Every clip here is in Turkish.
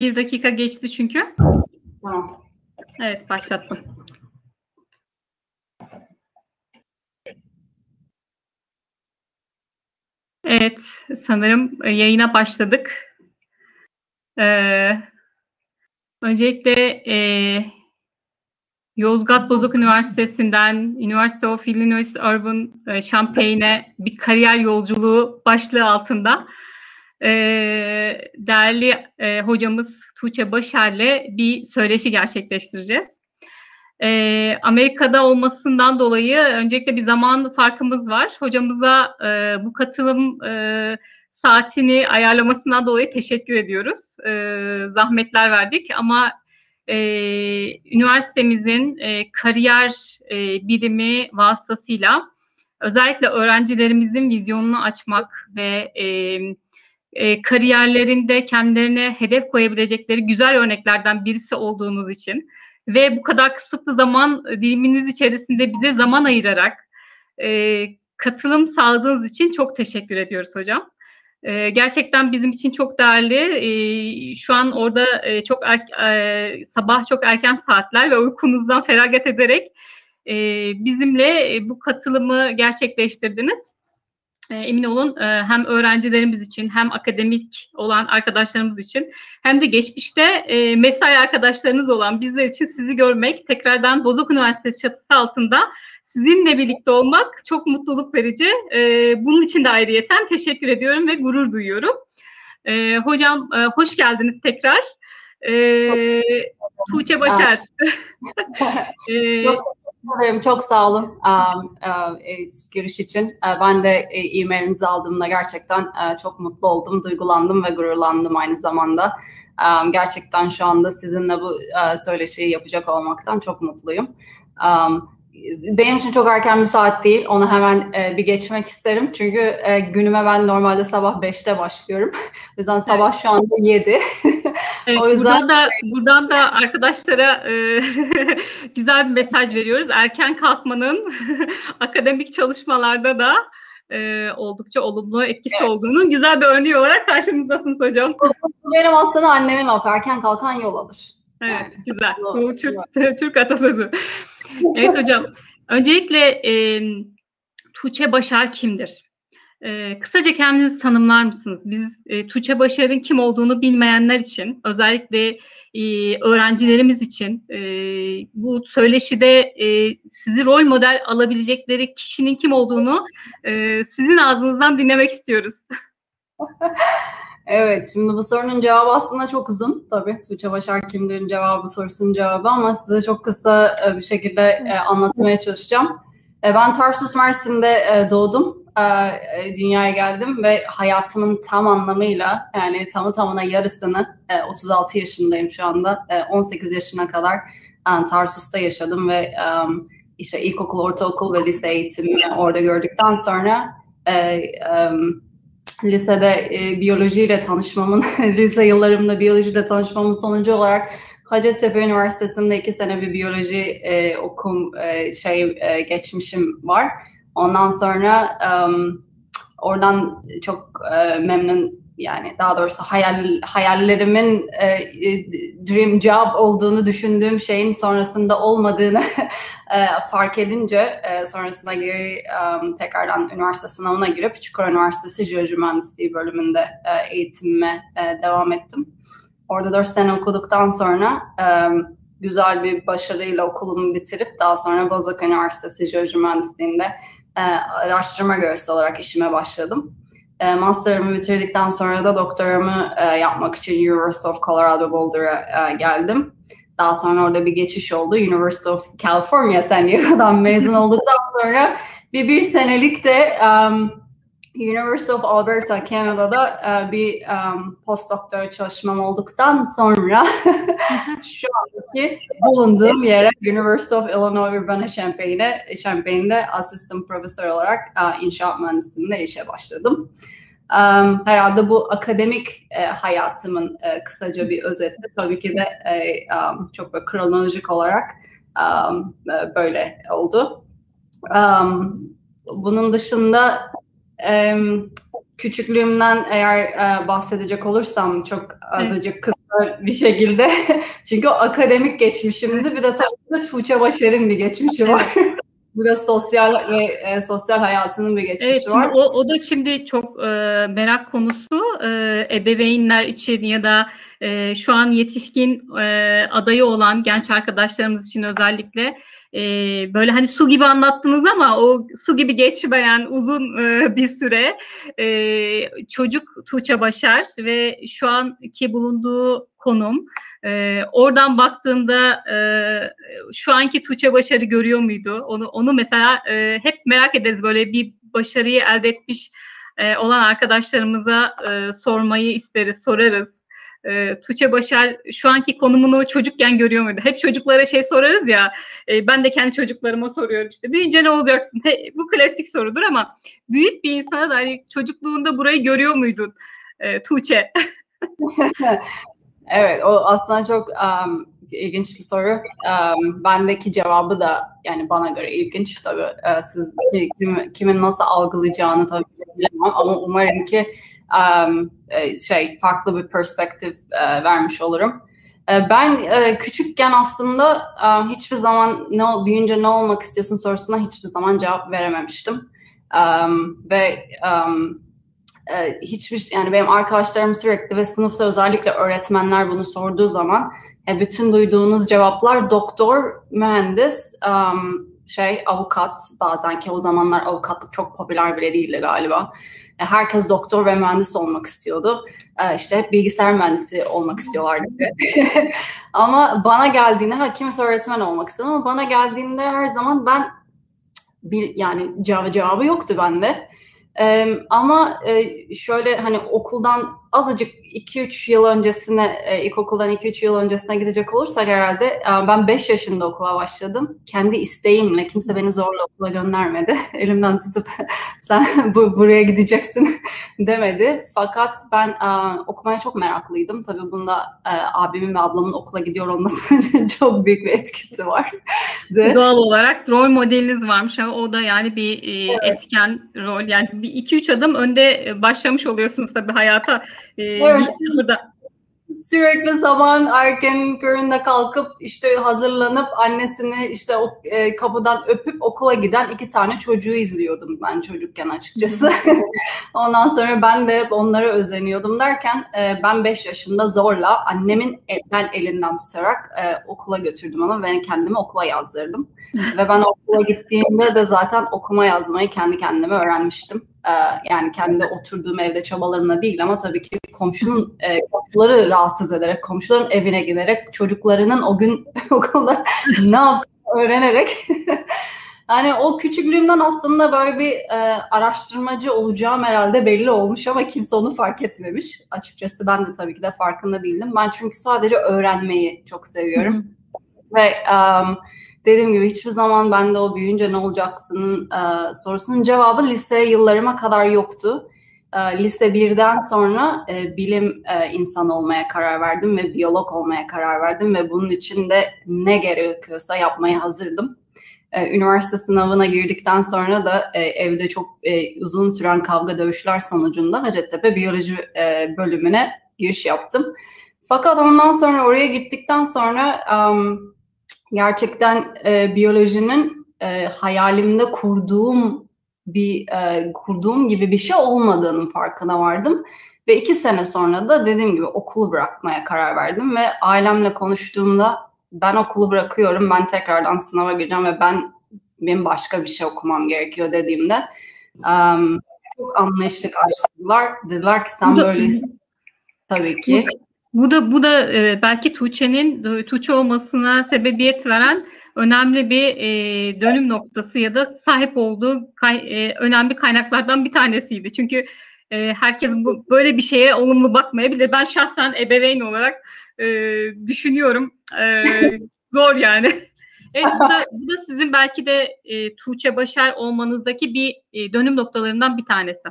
Bir dakika geçti çünkü. Tamam. Evet başlattım. Evet sanırım e, yayına başladık. Ee, öncelikle e, Yozgat Bozok Üniversitesi'nden University of Illinois Urban e, Champaign'e bir kariyer yolculuğu başlığı altında e, değerli e, hocamız Tuğçe Başar'le bir söyleşi gerçekleştireceğiz. E, Amerika'da olmasından dolayı öncelikle bir zaman farkımız var. Hocamıza e, bu katılım e, saatini ayarlamasından dolayı teşekkür ediyoruz. E, zahmetler verdik ama e, üniversitemizin e, kariyer e, birimi vasıtasıyla özellikle öğrencilerimizin vizyonunu açmak ve e, e, kariyerlerinde kendilerine hedef koyabilecekleri güzel örneklerden birisi olduğunuz için ve bu kadar kısıtlı zaman diliminiz içerisinde bize zaman ayırarak e, katılım sağladığınız için çok teşekkür ediyoruz hocam. E, gerçekten bizim için çok değerli. E, şu an orada e, çok er, e, sabah çok erken saatler ve uykunuzdan feragat ederek e, bizimle e, bu katılımı gerçekleştirdiniz. E, emin olun e, hem öğrencilerimiz için hem akademik olan arkadaşlarımız için hem de geçmişte e, mesai arkadaşlarınız olan bizler için sizi görmek tekrardan Bozok Üniversitesi çatısı altında sizinle birlikte olmak çok mutluluk verici. Bunun için de ayrıyeten teşekkür ediyorum ve gurur duyuyorum. Hocam hoş geldiniz tekrar. Tuğçe Başar. ederim. Çok sağ olun um, uh, giriş için. Uh, ben de e-mailinizi aldığımda gerçekten uh, çok mutlu oldum, duygulandım ve gururlandım aynı zamanda. Um, gerçekten şu anda sizinle bu uh, söyleşiyi yapacak olmaktan çok mutluyum. Um, benim için çok erken bir saat değil. Onu hemen e, bir geçmek isterim. Çünkü e, günüme ben normalde sabah 5'te başlıyorum. o yüzden sabah şu anda 7. evet, o yüzden buradan da buradan da arkadaşlara e, güzel bir mesaj veriyoruz. Erken kalkmanın akademik çalışmalarda da e, oldukça olumlu etkisi evet. olduğunun güzel bir örneği olarak karşımızdasınız hocam. Benim aslında annemin lafı erken kalkan yol alır. Evet, yani, güzel. Bu Türk, Türk atasözü. Evet hocam. Öncelikle e, Tuğçe Başar kimdir? E, kısaca kendinizi tanımlar mısınız? Biz e, Tuğçe Başar'ın kim olduğunu bilmeyenler için, özellikle e, öğrencilerimiz için e, bu söyleşide e, sizi rol model alabilecekleri kişinin kim olduğunu e, sizin ağzınızdan dinlemek istiyoruz. Evet, şimdi bu sorunun cevabı aslında çok uzun. Tabii Tuğçe Başar kimdir'in cevabı sorusunun cevabı ama size çok kısa e, bir şekilde e, anlatmaya çalışacağım. E, ben Tarsus Mersin'de doğdum. Dünyaya geldim ve hayatımın tam anlamıyla yani tamı tamına yarısını 36 yaşındayım şu anda. 18 yaşına kadar Tarsus'ta yaşadım ve işte ilkokul, ortaokul ve lise eğitimimi orada gördükten sonra lisede e, biyolojiyle tanışmamın, lise yıllarımda biyolojiyle tanışmamın sonucu olarak Hacettepe Üniversitesi'nde iki sene bir biyoloji e, okum e, şey e, geçmişim var. Ondan sonra um, oradan çok e, memnun yani daha doğrusu hayal hayallerimin e, e, dream job olduğunu düşündüğüm şeyin sonrasında olmadığını e, fark edince e, sonrasında geri um, tekrardan üniversite sınavına girip Çukurova Üniversitesi Jeoloji Mühendisliği bölümünde e, eğitimime e, devam ettim. Orada dört sene okuduktan sonra e, güzel bir başarıyla okulumu bitirip daha sonra Bozok Üniversitesi Jeoloji Mühendisliği'nde e, araştırma görevlisi olarak işime başladım. E, master'ımı bitirdikten sonra da doktoramı e, yapmak için University of Colorado Boulder'a e, geldim. Daha sonra orada bir geçiş oldu. University of California San Diego'dan mezun olduktan sonra bir bir senelik de um, University of Alberta, Kanada'da uh, bir um, postdoktora çalışmam olduktan sonra şu andaki bulunduğum yere University of Illinois Urbana-Champaign'e Champaign'de asistan profesör olarak uh, inşaat mühendisliğinde işe başladım. Um, herhalde bu akademik e, hayatımın e, kısaca bir özeti. Tabii ki de e, um, çok böyle kronolojik olarak um, böyle oldu. Um, bunun dışında um, küçüklüğümden eğer e, bahsedecek olursam çok azıcık kısa bir şekilde. Çünkü o akademik geçmişimdi. Bir de tabii de Tuğçe Başar'ın bir geçmişi var. Bu da sosyal ve e, sosyal hayatının bir geçmişi evet, var. O, o da şimdi çok e, merak konusu e, ebeveynler için ya da e, şu an yetişkin e, adayı olan genç arkadaşlarımız için özellikle e, böyle hani su gibi anlattınız ama o su gibi geçmeyen uzun e, bir süre e, çocuk Tuğçe Başar ve şu anki bulunduğu konum e, oradan baktığında e, şu anki Tuğçe Başar'ı görüyor muydu? Onu onu mesela e, hep merak ederiz böyle bir başarıyı elde etmiş e, olan arkadaşlarımıza e, sormayı isteriz, sorarız e, Tuğçe Başar şu anki konumunu çocukken görüyor muydu? Hep çocuklara şey sorarız ya, e, ben de kendi çocuklarıma soruyorum işte, büyüyünce ne olacaksın? He, bu klasik sorudur ama büyük bir insana da hani çocukluğunda burayı görüyor muydun e, Tuğçe? evet, o aslında çok um, ilginç bir soru. Um, bendeki cevabı da yani bana göre ilginç tabii. Uh, siz kim, kimin nasıl algılayacağını tabii bilemem ama umarım ki um, şey farklı bir perspektif uh, vermiş olurum. Uh, ben küçükken aslında hiçbir zaman ne büyüyünce ne olmak istiyorsun sorusuna hiçbir zaman cevap verememiştim. Ve hiçbir yani benim arkadaşlarım sürekli ve sınıfta özellikle öğretmenler bunu sorduğu zaman e, bütün duyduğunuz cevaplar doktor, mühendis, şey avukat bazen ki o zamanlar avukatlık çok popüler bile değildi galiba. E, herkes doktor ve mühendis olmak istiyordu. E, işte hep bilgisayar mühendisi olmak istiyorlardı. ama bana geldiğinde, ha kimisi öğretmen olmak istiyor ama bana geldiğinde her zaman ben bir yani cevabı cevabı yoktu bende. Ee, ama şöyle hani okuldan azıcık 2-3 yıl öncesine, e, ilkokuldan 2-3 yıl öncesine gidecek olursak herhalde e, ben 5 yaşında okula başladım. Kendi isteğimle, kimse beni zorla okula göndermedi. Elimden tutup sen bu, buraya gideceksin demedi. Fakat ben e, okumaya çok meraklıydım. Tabii bunda e, abimin ve ablamın okula gidiyor olmasının çok büyük bir etkisi var. Doğal olarak rol modeliniz varmış ama o da yani bir e, evet. etken rol. Yani bir 2-3 adım önde başlamış oluyorsunuz tabii hayata e, evet. sıfırda sürekli sabah erken köründe kalkıp işte hazırlanıp annesini işte o e, kapıdan öpüp okula giden iki tane çocuğu izliyordum ben çocukken açıkçası. Ondan sonra ben de hep onlara özeniyordum derken e, ben 5 yaşında zorla annemin ben elinden tutarak e, okula götürdüm onu ve kendimi okula yazdırdım. ve ben okula gittiğimde de zaten okuma yazmayı kendi kendime öğrenmiştim. Ee, yani kendi oturduğum evde çabalarımla değil ama tabii ki komşunun e, komşuları rahatsız ederek, komşuların evine giderek, çocuklarının o gün okulda ne yaptığını öğrenerek Yani o küçüklüğümden aslında böyle bir e, araştırmacı olacağım herhalde belli olmuş ama kimse onu fark etmemiş. Açıkçası ben de tabii ki de farkında değildim. Ben çünkü sadece öğrenmeyi çok seviyorum. Ve um, dediğim gibi hiçbir zaman ben de o büyüyünce ne olacaksın e, sorusunun cevabı lise yıllarıma kadar yoktu. E, lise birden sonra e, bilim e, insanı olmaya karar verdim ve biyolog olmaya karar verdim ve bunun için de ne gerekiyorsa yapmaya hazırdım. E, üniversite sınavına girdikten sonra da e, evde çok e, uzun süren kavga dövüşler sonucunda Hacettepe Biyoloji bölümüne giriş yaptım. Fakat ondan sonra oraya gittikten sonra gerçekten e, biyolojinin e, hayalimde kurduğum bir e, kurduğum gibi bir şey olmadığının farkına vardım. Ve iki sene sonra da dediğim gibi okulu bırakmaya karar verdim ve ailemle konuştuğumda ben okulu bırakıyorum, ben tekrardan sınava gireceğim ve ben benim başka bir şey okumam gerekiyor dediğimde um, çok anlayışlı karşıladılar. Dediler ki sen böyle istiyorsun. Tabii ki. Bu da bu da e, belki Tuğçe'nin Tuğçe olmasına sebebiyet veren önemli bir e, dönüm noktası ya da sahip olduğu kay, e, önemli kaynaklardan bir tanesiydi. Çünkü e, herkes bu böyle bir şeye olumlu bakmayabilir. Ben şahsen ebeveyn olarak e, düşünüyorum. E, zor yani. Evet, bu da, bu da sizin belki de e, Tuğçe Başar olmanızdaki bir e, dönüm noktalarından bir tanesi.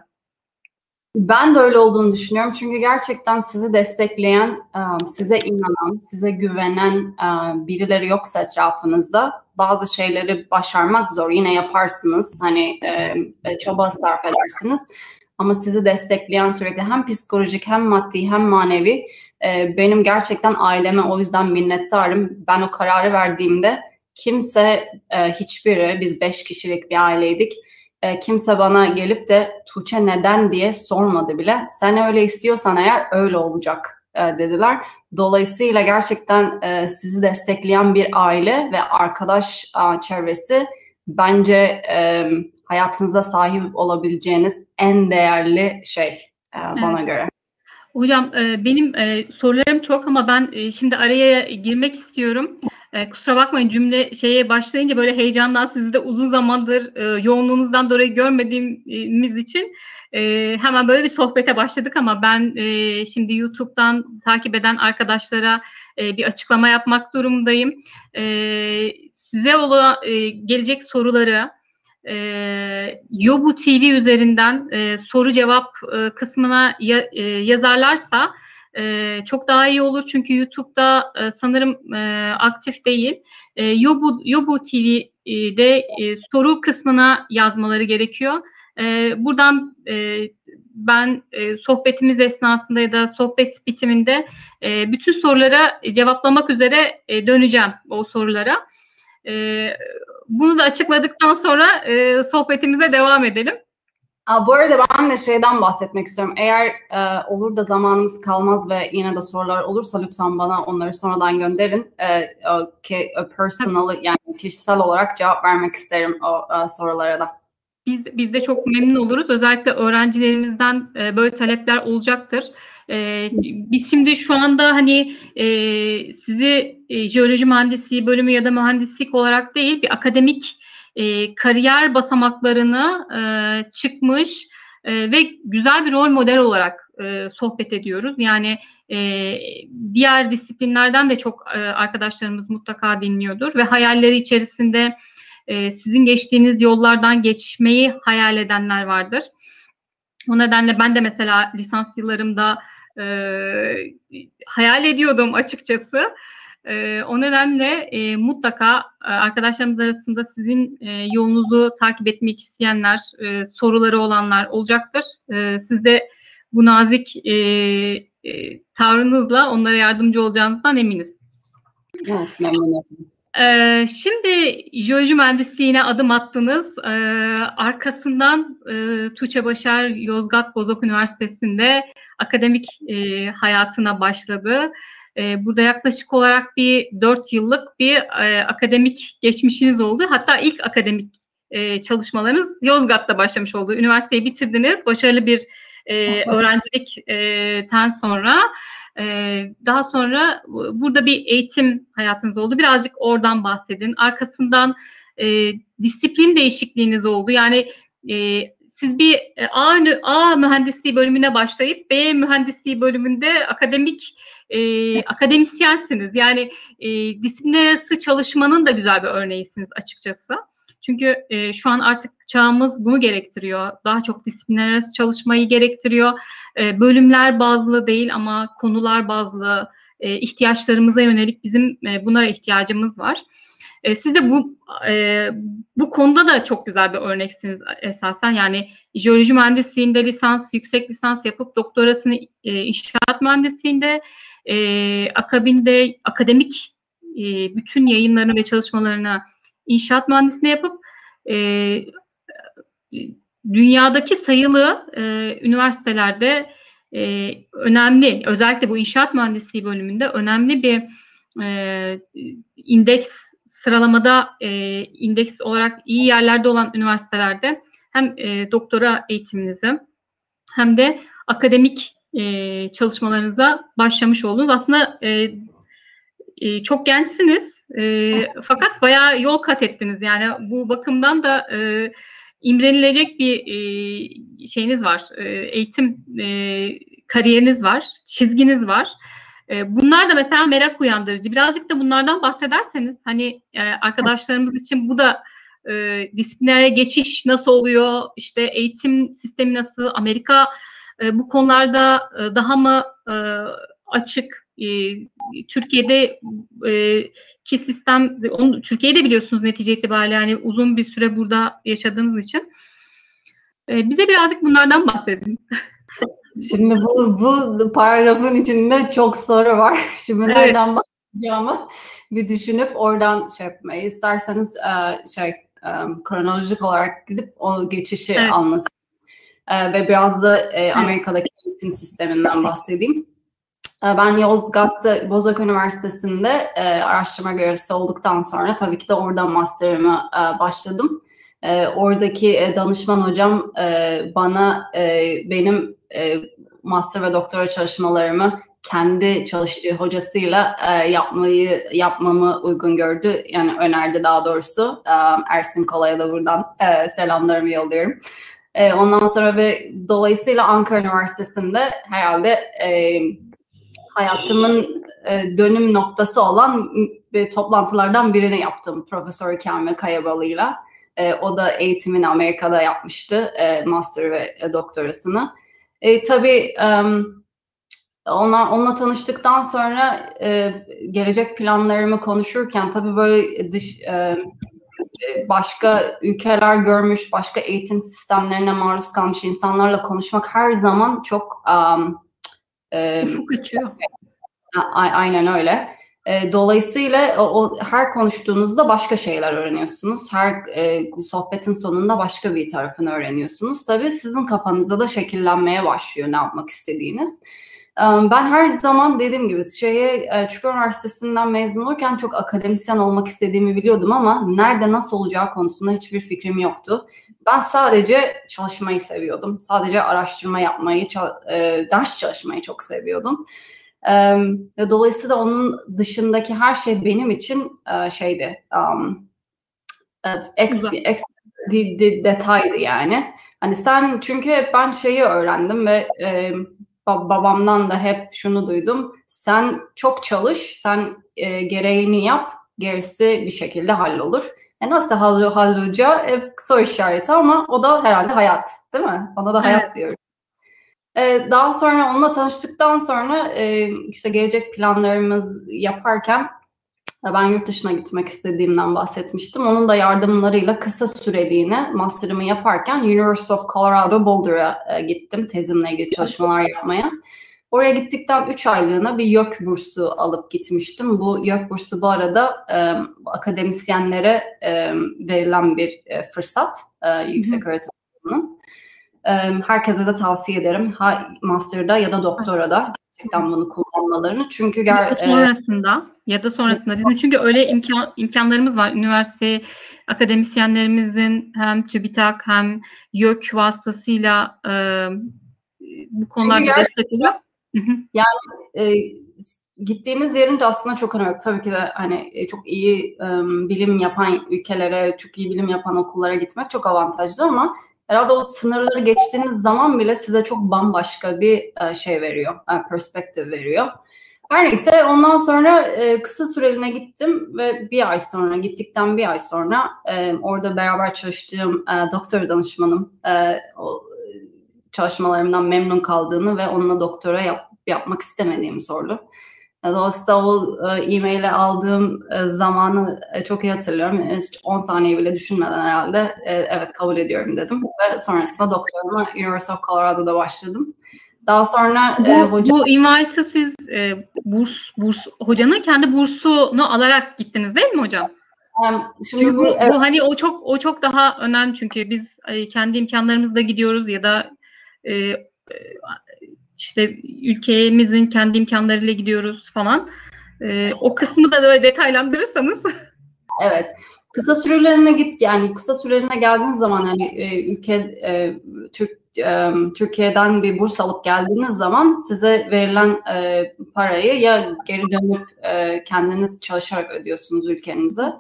Ben de öyle olduğunu düşünüyorum. Çünkü gerçekten sizi destekleyen, e, size inanan, size güvenen e, birileri yoksa etrafınızda bazı şeyleri başarmak zor. Yine yaparsınız. Hani e, çaba sarf edersiniz. Ama sizi destekleyen sürekli hem psikolojik hem maddi hem manevi benim gerçekten aileme o yüzden minnettarım. Ben o kararı verdiğimde kimse hiçbiri biz beş kişilik bir aileydik. E, kimse bana gelip de Tuğçe neden diye sormadı bile. Sen öyle istiyorsan eğer öyle olacak e, dediler. Dolayısıyla gerçekten e, sizi destekleyen bir aile ve arkadaş e, çevresi bence e, hayatınıza sahip olabileceğiniz en değerli şey e, bana evet. göre. Hocam e, benim e, sorularım çok ama ben e, şimdi araya girmek istiyorum. E, kusura bakmayın cümle şeye başlayınca böyle heyecandan sizi de uzun zamandır e, yoğunluğunuzdan dolayı görmediğimiz için e, hemen böyle bir sohbete başladık ama ben e, şimdi YouTube'dan takip eden arkadaşlara e, bir açıklama yapmak durumundayım. E, size olan e, gelecek soruları e, Yobu TV üzerinden e, soru cevap e, kısmına ya, e, yazarlarsa e, çok daha iyi olur çünkü YouTube'da e, sanırım e, aktif değil. E, Yobu, Yobu TV'de e, soru kısmına yazmaları gerekiyor. E, buradan e, ben e, sohbetimiz esnasında ya da sohbet bitiminde e, bütün sorulara cevaplamak üzere e, döneceğim o sorulara. E, bunu da açıkladıktan sonra e, sohbetimize devam edelim. Bu arada ben de şeyden bahsetmek istiyorum. Eğer e, olur da zamanımız kalmaz ve yine de sorular olursa lütfen bana onları sonradan gönderin. E, personal yani kişisel olarak cevap vermek isterim o e, sorulara da. Biz, biz de çok memnun oluruz. Özellikle öğrencilerimizden e, böyle talepler olacaktır. E, biz şimdi şu anda hani e, sizi e, jeoloji mühendisliği bölümü ya da mühendislik olarak değil bir akademik e, kariyer basamaklarını e, çıkmış e, ve güzel bir rol model olarak e, sohbet ediyoruz. Yani e, diğer disiplinlerden de çok e, arkadaşlarımız mutlaka dinliyordur ve hayalleri içerisinde e, sizin geçtiğiniz yollardan geçmeyi hayal edenler vardır. O nedenle ben de mesela lisans yıllarımda e, hayal ediyordum açıkçası. E, o nedenle e, mutlaka e, arkadaşlarımız arasında sizin e, yolunuzu takip etmek isteyenler, e, soruları olanlar olacaktır. E, siz de bu nazik e, e, tavrınızla onlara yardımcı olacağınızdan eminiz. Evet, memnun oldum. Ee, şimdi jeoloji mühendisliğine adım attınız. Ee, arkasından e, Tuğçe Başar Yozgat Bozok Üniversitesi'nde akademik e, hayatına başladı. E, burada yaklaşık olarak bir dört yıllık bir e, akademik geçmişiniz oldu. Hatta ilk akademik e, çalışmalarınız Yozgat'ta başlamış oldu. Üniversiteyi bitirdiniz. Başarılı bir e, öğrencilikten sonra ee, daha sonra burada bir eğitim hayatınız oldu. Birazcık oradan bahsedin. Arkasından e, disiplin değişikliğiniz oldu. Yani e, siz bir A, A mühendisliği bölümüne başlayıp B mühendisliği bölümünde akademik e, akademisyensiniz. Yani e, disiplinler arası çalışmanın da güzel bir örneğisiniz açıkçası. Çünkü e, şu an artık çağımız bunu gerektiriyor. Daha çok disiplinler arası çalışmayı gerektiriyor. E, bölümler bazlı değil ama konular bazlı e, ihtiyaçlarımıza yönelik bizim e, bunlara ihtiyacımız var. E, siz de bu e, bu konuda da çok güzel bir örneksiniz esasen. Yani jeoloji mühendisliğinde lisans, yüksek lisans yapıp doktorasını e, inşaat mühendisliğinde e, akabinde akademik e, bütün yayınlarını ve çalışmalarını inşaat mühendisliğinde yapıp e, dünyadaki sayılı e, üniversitelerde e, önemli, özellikle bu inşaat mühendisliği bölümünde önemli bir e, indeks sıralamada e, indeks olarak iyi yerlerde olan üniversitelerde hem e, doktora eğitiminizi hem de akademik e, çalışmalarınıza başlamış oldunuz. Aslında e, e, çok gençsiniz e, fakat bayağı yol kat ettiniz. Yani bu bakımdan da e, imrenilecek bir e, şeyiniz var. E, eğitim e, kariyeriniz var, çizginiz var. E, bunlar da mesela merak uyandırıcı. Birazcık da bunlardan bahsederseniz hani e, arkadaşlarımız için bu da e, disiplinere geçiş nasıl oluyor? İşte eğitim sistemi nasıl? Amerika e, bu konularda e, daha mı e, açık? E, Türkiye'de e, ki sistem onu Türkiye'de biliyorsunuz netice itibariyle yani uzun bir süre burada yaşadığınız için. E, bize birazcık bunlardan bahsedin. Şimdi bu, bu paragrafın içinde çok soru var. Şimdi evet. nereden başlayacağımı bir düşünüp oradan şey yapmayı isterseniz şey kronolojik olarak gidip o geçişi evet. anlatayım. Ve biraz da Amerika'daki eğitim sisteminden bahsedeyim. Ben Yozgat'ta Bozok Üniversitesi'nde e, araştırma görevlisi olduktan sonra tabii ki de oradan master'ıma e, başladım. E, oradaki e, danışman hocam e, bana e, benim e, master ve doktora çalışmalarımı kendi çalıştığı hocasıyla e, yapmayı yapmamı uygun gördü. Yani önerdi daha doğrusu. E, Ersin Kolay'a da buradan selamlarımı yolluyorum. Ondan sonra ve dolayısıyla Ankara Üniversitesi'nde herhalde hayatımın dönüm noktası olan bir toplantılardan birini yaptım Profesör Kamil Kayabalı'yla. O da eğitimini Amerika'da yapmıştı, master ve doktorasını. E, tabii um, ona, onunla tanıştıktan sonra e, gelecek planlarımı konuşurken tabii böyle dış, e, başka ülkeler görmüş, başka eğitim sistemlerine maruz kalmış insanlarla konuşmak her zaman çok um, e, Ufuk açıyor. Aynen öyle. E, dolayısıyla o, o her konuştuğunuzda başka şeyler öğreniyorsunuz. Her e, sohbetin sonunda başka bir tarafını öğreniyorsunuz. Tabii sizin kafanızda da şekillenmeye başlıyor ne yapmak istediğiniz. Ben her zaman dediğim gibi şeye Çukur Üniversitesi'nden mezun olurken çok akademisyen olmak istediğimi biliyordum ama nerede nasıl olacağı konusunda hiçbir fikrim yoktu. Ben sadece çalışmayı seviyordum. Sadece araştırma yapmayı, ders çalışmayı çok seviyordum. Ve dolayısıyla onun dışındaki her şey benim için şeydi, um, ekstra, ekstra de, de, detaydı yani. Hani sen çünkü ben şeyi öğrendim ve e, babamdan da hep şunu duydum. Sen çok çalış, sen e, gereğini yap, gerisi bir şekilde hallolur. E nasıl hallolacağı hep soru işareti ama o da herhalde hayat değil mi? Ona da hayat evet. diyoruz. Ee, daha sonra onunla tanıştıktan sonra e, işte gelecek planlarımız yaparken ben yurt dışına gitmek istediğimden bahsetmiştim. Onun da yardımlarıyla kısa süreliğine master'ımı yaparken University of Colorado Boulder'a e, gittim tezimle ilgili çalışmalar yapmaya. Oraya gittikten 3 aylığına bir YÖK bursu alıp gitmiştim. Bu YÖK bursu bu arada e, akademisyenlere e, verilen bir e, fırsat e, yüksek öğretim. Herkese de tavsiye ederim. Ha master'da ya da doktorada gerçekten bunu kullanmalarını. Çünkü ger- ya da sonrasında e, ya da sonrasında bizim çünkü öyle imkan imkanlarımız var. Üniversite akademisyenlerimizin hem TÜBİTAK hem YÖK vasıtasıyla e, bu konularda destek oluyor. Yani e, gittiğiniz yerin de aslında çok önemli. Tabii ki de hani e, çok iyi um, bilim yapan ülkelere, çok iyi bilim yapan okullara gitmek çok avantajlı ama herhalde o sınırları geçtiğiniz zaman bile size çok bambaşka bir e, şey veriyor, e, perspektif veriyor. Her neyse ondan sonra e, kısa süreliğine gittim ve bir ay sonra gittikten bir ay sonra orada beraber çalıştığım doktor danışmanım çalışmalarımdan memnun kaldığını ve onunla doktora yap, yapmak istemediğimi sordu. Dolayısıyla o e, e-maili aldığım e, zamanı e, çok iyi hatırlıyorum. İşte 10 saniye bile düşünmeden herhalde evet kabul ediyorum dedim. Ve sonrasında doktoruma University of Colorado'da başladım. Daha sonra bu, e, hoca... Bu invite'ı siz e, burs, burs, hocanın kendi bursunu alarak gittiniz değil mi hocam? Şimdi çünkü bu, bu, evet. bu hani o çok o çok daha önemli çünkü biz kendi imkanlarımızla gidiyoruz ya da e, işte ülkemizin kendi imkanlarıyla gidiyoruz falan. E, o kısmı da böyle detaylandırırsanız. Evet. Kısa süreliğine git yani kısa süreliğine geldiğiniz zaman hani e, ülke e, Türk e, Türkiye'den bir burs alıp geldiğiniz zaman size verilen e, parayı ya geri dönüp e, kendiniz çalışarak ödüyorsunuz ülkenize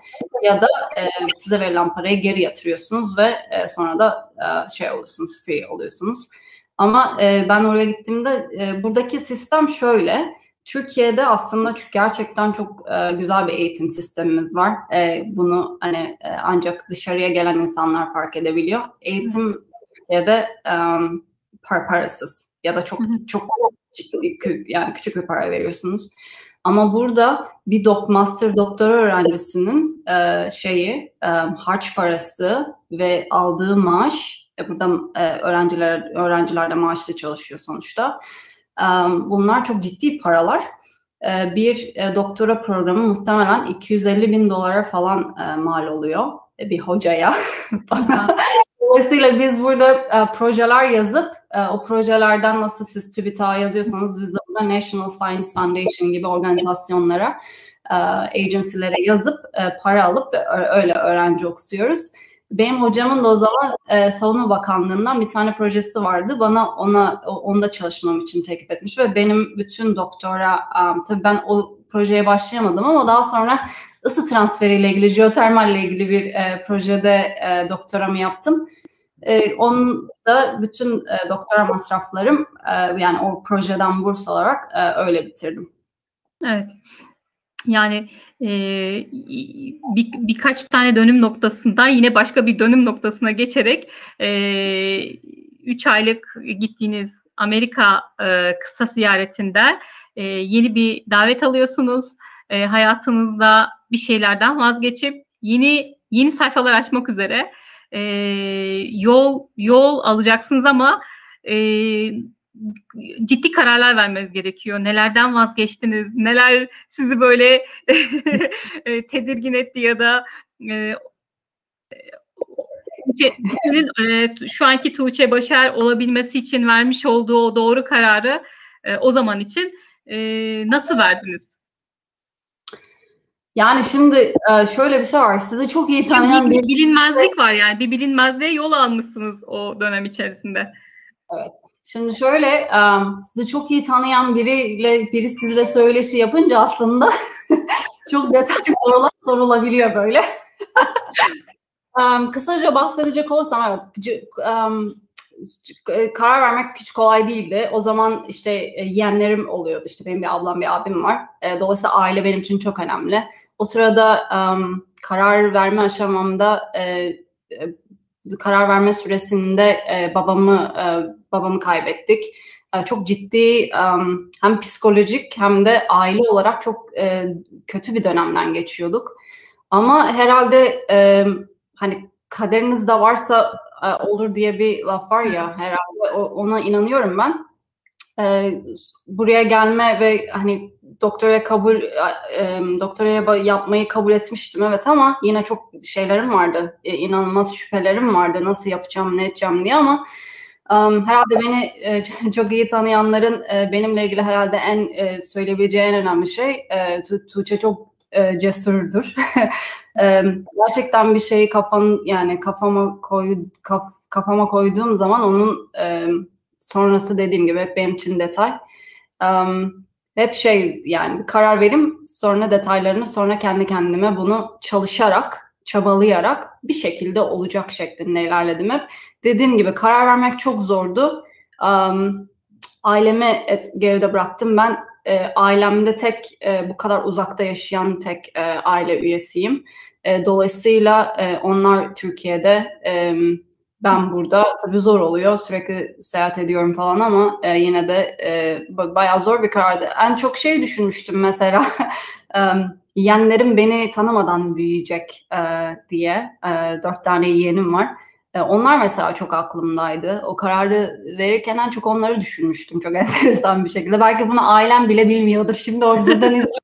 ya da e, size verilen parayı geri yatırıyorsunuz ve e, sonra da e, şey oluyorsunuz free oluyorsunuz. Ama e, ben oraya gittiğimde e, buradaki sistem şöyle. Türkiye'de aslında çok gerçekten çok e, güzel bir eğitim sistemimiz var. E, bunu hani e, ancak dışarıya gelen insanlar fark edebiliyor. Eğitim Türkiye'de e, par parasız ya da çok çok ciddi yani küçük bir para veriyorsunuz. Ama burada bir dok master doktora öğrencisinin e, şeyi e, harç parası ve aldığı maaş E, burada e, öğrenciler öğrenciler de maaşlı çalışıyor sonuçta. E, bunlar çok ciddi paralar. Bir doktora programı muhtemelen 250 bin dolara falan mal oluyor bir hocaya. Dolayısıyla biz burada projeler yazıp o projelerden nasıl siz TÜBİTAK yazıyorsanız biz de National Science Foundation gibi organizasyonlara, e, agencylere yazıp para alıp öyle öğrenci okutuyoruz. Benim hocamın da o zaman e, Savunma Bakanlığı'ndan bir tane projesi vardı. Bana ona onda çalışmam için teklif etmiş ve benim bütün doktora um, tabii ben o projeye başlayamadım ama daha sonra ısı transferiyle ilgili, jeotermalle ilgili bir e, projede e, doktoramı yaptım. E, onun da bütün e, doktora masraflarım e, yani o projeden burs olarak e, öyle bitirdim. Evet. Yani e, bir, birkaç tane dönüm noktasından yine başka bir dönüm noktasına geçerek e, üç aylık gittiğiniz Amerika e, kısa ziyaretinde e, yeni bir davet alıyorsunuz. E, hayatınızda bir şeylerden vazgeçip yeni yeni sayfalar açmak üzere e, yol yol alacaksınız ama e, ciddi kararlar vermeniz gerekiyor. Nelerden vazgeçtiniz? Neler sizi böyle e, tedirgin etti ya da e, e, şu anki Tuğçe Başar olabilmesi için vermiş olduğu o doğru kararı e, o zaman için e, nasıl verdiniz? Yani şimdi e, şöyle bir şey var. Sizi çok iyi tanıyan bir bilinmezlik var yani. Bir bilinmezliğe yol almışsınız o dönem içerisinde. Evet. Şimdi şöyle sizi çok iyi tanıyan biriyle biri sizle söyleşi yapınca aslında çok detaylı sorular sorulabiliyor böyle. kısaca bahsedecek olursam evet karar vermek hiç kolay değildi. O zaman işte e, yeğenlerim oluyordu. İşte benim bir ablam bir abim var. Dolayısıyla aile benim için çok önemli. O sırada karar verme aşamamda e, karar verme süresinde babamı babamı kaybettik. E, çok ciddi um, hem psikolojik hem de aile olarak çok e, kötü bir dönemden geçiyorduk. Ama herhalde e, hani kaderinizde varsa e, olur diye bir laf var ya herhalde ona inanıyorum ben. E, buraya gelme ve hani doktoraya kabul e, doktoraya yapmayı kabul etmiştim evet ama yine çok şeylerim vardı. E, inanılmaz şüphelerim vardı. Nasıl yapacağım, ne edeceğim diye ama herhalde beni e, çok iyi tanıyanların e, benimle ilgili herhalde en e, söyleyebileceği en önemli şey e, tu Tuğçe çok e, cesurdur. gerçekten bir şeyi kafan yani kafama koy kaf, kafama koyduğum zaman onun sonrası dediğim gibi hep benim için detay. Hep şey yani karar verim sonra detaylarını sonra kendi kendime bunu çalışarak çabalayarak bir şekilde olacak şeklinde ilerledim hep. Dediğim gibi karar vermek çok zordu. Um, ailemi geride bıraktım. Ben e, ailemde tek e, bu kadar uzakta yaşayan tek e, aile üyesiyim. E, dolayısıyla e, onlar Türkiye'de, e, ben burada tabii zor oluyor. Sürekli seyahat ediyorum falan ama e, yine de e, bayağı zor bir karardı. En çok şey düşünmüştüm mesela. yeğenlerim beni tanımadan büyüyecek e, diye. E, dört tane yeğenim var. E, onlar mesela çok aklımdaydı. O kararı verirken en çok onları düşünmüştüm. Çok enteresan bir şekilde. Belki bunu ailem bile bilmiyordur. Şimdi o buradan izliyor.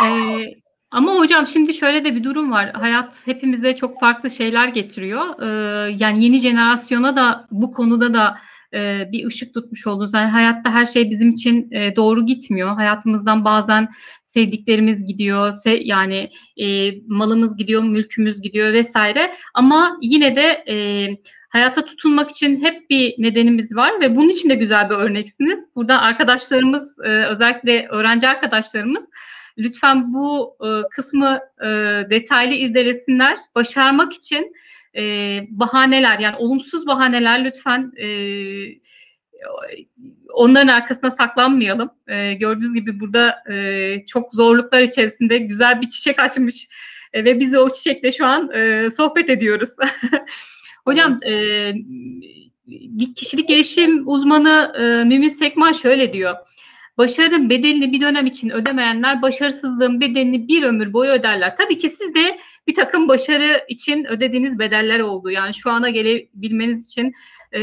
Ama hocam şimdi şöyle de bir durum var. Hayat hepimize çok farklı şeyler getiriyor. Ee, yani yeni jenerasyona da bu konuda da e, bir ışık tutmuş oldunuz. Yani hayatta her şey bizim için e, doğru gitmiyor. Hayatımızdan bazen sevdiklerimiz gidiyor, se yani e, malımız gidiyor, mülkümüz gidiyor vesaire. Ama yine de e, hayata tutunmak için hep bir nedenimiz var ve bunun için de güzel bir örneksiniz. Burada arkadaşlarımız, e, özellikle öğrenci arkadaşlarımız lütfen bu e, kısmı e, detaylı irdelesinler. Başarmak için e, bahaneler yani olumsuz bahaneler lütfen e, onların arkasına saklanmayalım. E, gördüğünüz gibi burada e, çok zorluklar içerisinde güzel bir çiçek açmış e, ve biz o çiçekle şu an e, sohbet ediyoruz. Hocam e, kişilik gelişim uzmanı e, Mümin Sekman şöyle diyor. başarının bedelini bir dönem için ödemeyenler başarısızlığın bedelini bir ömür boyu öderler. Tabii ki siz de bir takım başarı için ödediğiniz bedeller oldu. Yani şu ana gelebilmeniz için e,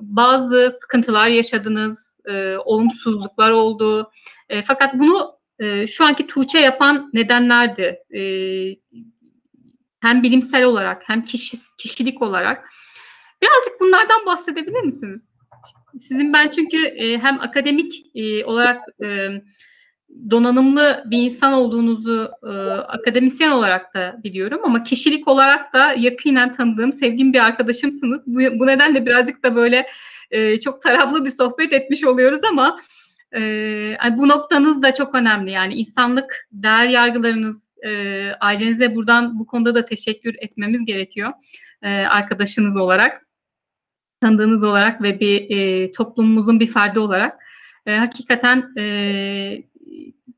bazı sıkıntılar yaşadınız, e, olumsuzluklar oldu. E, fakat bunu e, şu anki Tuğçe yapan nedenlerdi. E, hem bilimsel olarak hem kişi, kişilik olarak. Birazcık bunlardan bahsedebilir misiniz? Sizin ben çünkü e, hem akademik e, olarak e, donanımlı bir insan olduğunuzu e, akademisyen olarak da biliyorum ama kişilik olarak da yakinen tanıdığım, sevdiğim bir arkadaşımsınız. Bu, bu nedenle birazcık da böyle e, çok taraflı bir sohbet etmiş oluyoruz ama e, bu noktanız da çok önemli. Yani insanlık değer yargılarınız, e, ailenize buradan bu konuda da teşekkür etmemiz gerekiyor e, arkadaşınız olarak, tanıdığınız olarak ve bir e, toplumumuzun bir ferdi olarak. E, hakikaten e,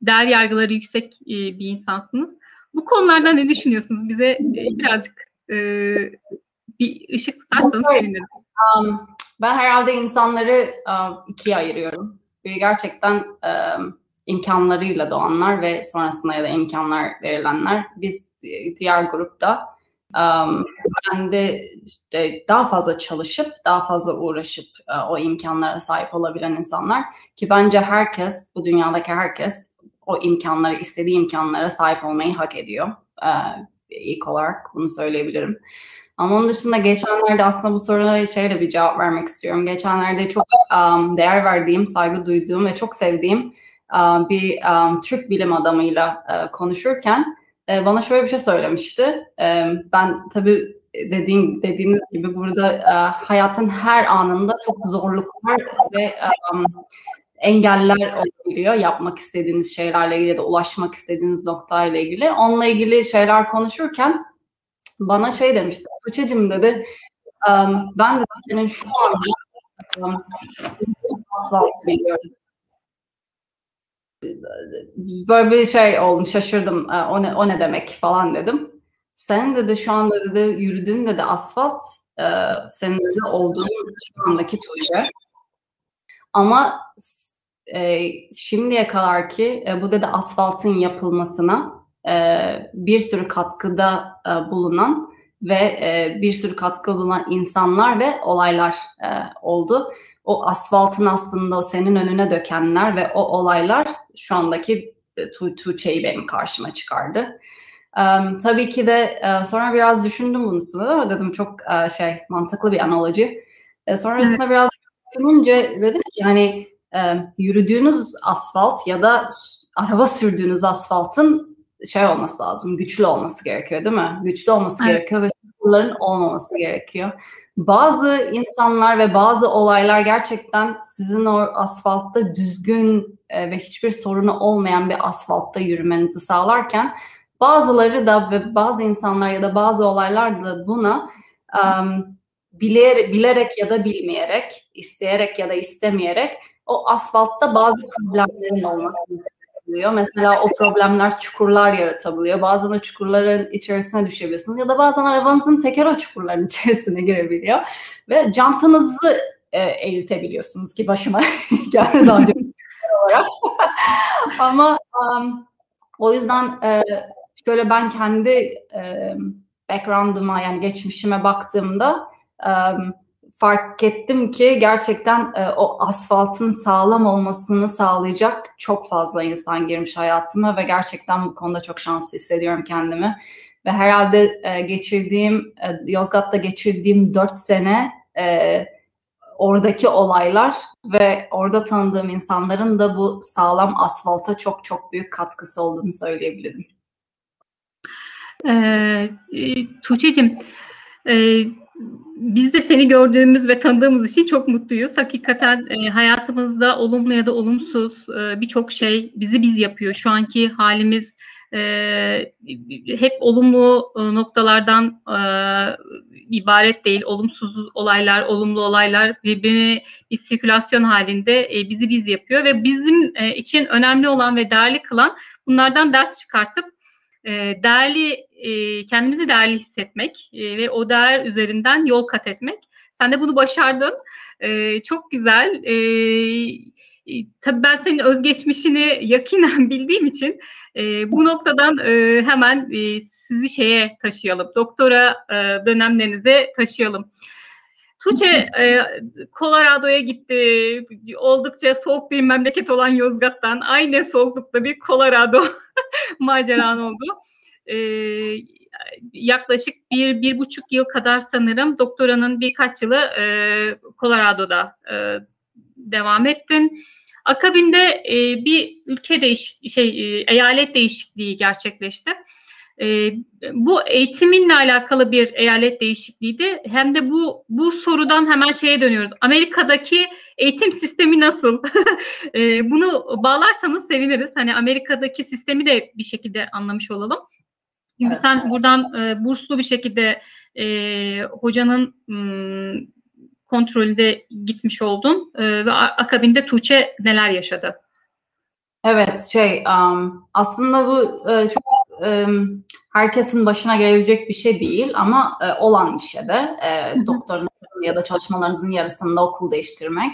değer yargıları yüksek e, bir insansınız. Bu konularda ne düşünüyorsunuz? Bize e, birazcık e, bir ışık tutarsanız sevinirim. Um, ben herhalde insanları uh, ikiye ayırıyorum. Biri gerçekten um, imkanlarıyla doğanlar ve sonrasında ya da imkanlar verilenler. Biz diğer grupta um, kendi işte daha fazla çalışıp, daha fazla uğraşıp uh, o imkanlara sahip olabilen insanlar ki bence herkes, bu dünyadaki herkes o imkanlara, istediği imkanlara sahip olmayı hak ediyor. Uh, ilk olarak bunu söyleyebilirim. Ama onun dışında geçenlerde aslında bu soruya şeyle bir cevap vermek istiyorum. Geçenlerde çok um, değer verdiğim, saygı duyduğum ve çok sevdiğim um, bir um, Türk bilim adamıyla uh, konuşurken uh, bana şöyle bir şey söylemişti. Um, ben tabii dediğim dediğiniz gibi burada uh, hayatın her anında çok zorluklar ve um, engeller olabiliyor yapmak istediğiniz şeylerle ilgili ya ulaşmak istediğiniz noktayla ilgili. Onunla ilgili şeyler konuşurken bana şey demişti. Tuğçe'cim dedi ben de senin şu anda asfalt biliyorum. Böyle bir şey olmuş şaşırdım. O ne, o ne demek falan dedim. Senin dedi şu anda dedi yürüdüğün dedi asfalt senin dedi olduğun şu andaki Tuğçe. Ama e, şimdiye kadar ki e, bu dedi asfaltın yapılmasına e, bir sürü katkıda e, bulunan ve e, bir sürü katkı bulunan insanlar ve olaylar e, oldu. O asfaltın aslında o senin önüne dökenler ve o olaylar şu andaki e, tu Tuğçe'yi benim karşıma çıkardı. Um, tabii ki de uh, sonra biraz düşündüm bunu ama dedim çok uh, şey mantıklı bir analoji. E, sonrasında evet. biraz düşününce dedim ki hani e, yürüdüğünüz asfalt ya da araba sürdüğünüz asfaltın şey olması lazım, güçlü olması gerekiyor değil mi? Güçlü olması evet. gerekiyor ve çukurların olmaması gerekiyor. Bazı insanlar ve bazı olaylar gerçekten sizin o asfaltta düzgün e, ve hiçbir sorunu olmayan bir asfaltta yürümenizi sağlarken bazıları da ve bazı insanlar ya da bazı olaylar da buna um, bilerek, bilerek ya da bilmeyerek, isteyerek ya da istemeyerek o asfaltta bazı problemlerin olmasını yaratabiliyor. Mesela o problemler çukurlar yaratabiliyor. Bazen o çukurların içerisine düşebiliyorsunuz ya da bazen arabanızın teker o çukurların içerisine girebiliyor ve jantınızı e, eğitebiliyorsunuz ki başıma geldi daha önce. Ama um, o yüzden e, şöyle ben kendi e, background'ıma yani geçmişime baktığımda um, fark ettim ki gerçekten e, o asfaltın sağlam olmasını sağlayacak çok fazla insan girmiş hayatıma ve gerçekten bu konuda çok şanslı hissediyorum kendimi. Ve herhalde e, geçirdiğim, e, Yozgat'ta geçirdiğim dört sene e, oradaki olaylar ve orada tanıdığım insanların da bu sağlam asfalta çok çok büyük katkısı olduğunu söyleyebilirim. Ee, e, Tuğçe'cim, e, biz de seni gördüğümüz ve tanıdığımız için çok mutluyuz. Hakikaten e, hayatımızda olumlu ya da olumsuz e, birçok şey bizi biz yapıyor. Şu anki halimiz e, hep olumlu e, noktalardan e, ibaret değil. Olumsuz olaylar, olumlu olaylar birbirini bir sirkülasyon halinde e, bizi biz yapıyor ve bizim e, için önemli olan ve değerli kılan bunlardan ders çıkartıp e, değerli e, kendimizi değerli hissetmek e, ve o değer üzerinden yol kat etmek. Sen de bunu başardın. E, çok güzel. Tabii ben senin özgeçmişini yakinen bildiğim için bu noktadan hemen sizi şeye taşıyalım. Doktora dönemlerinize taşıyalım. Tuğçe e, Colorado'ya gitti. Oldukça soğuk bir memleket olan Yozgat'tan aynı soğuklukta bir Colorado maceran oldu. E, yaklaşık bir, bir buçuk yıl kadar sanırım doktoranın birkaç yılı e, Colorado'da e, devam ettin. Akabinde e, bir ülke değiş şey e, eyalet değişikliği gerçekleşti. E, bu eğitiminle alakalı bir eyalet değişikliğiydi. Hem de bu bu sorudan hemen şeye dönüyoruz. Amerika'daki eğitim sistemi nasıl? e, bunu bağlarsanız seviniriz. Hani Amerika'daki sistemi de bir şekilde anlamış olalım. Çünkü evet. sen buradan e, burslu bir şekilde e, hocanın m, kontrolünde gitmiş oldun e, ve akabinde Tuğçe neler yaşadı? Evet, şey um, aslında bu e, çok um, herkesin başına gelebilecek bir şey değil ama e, olan bir şey de e, doktorun ya da çalışmalarınızın yarısında okul değiştirmek.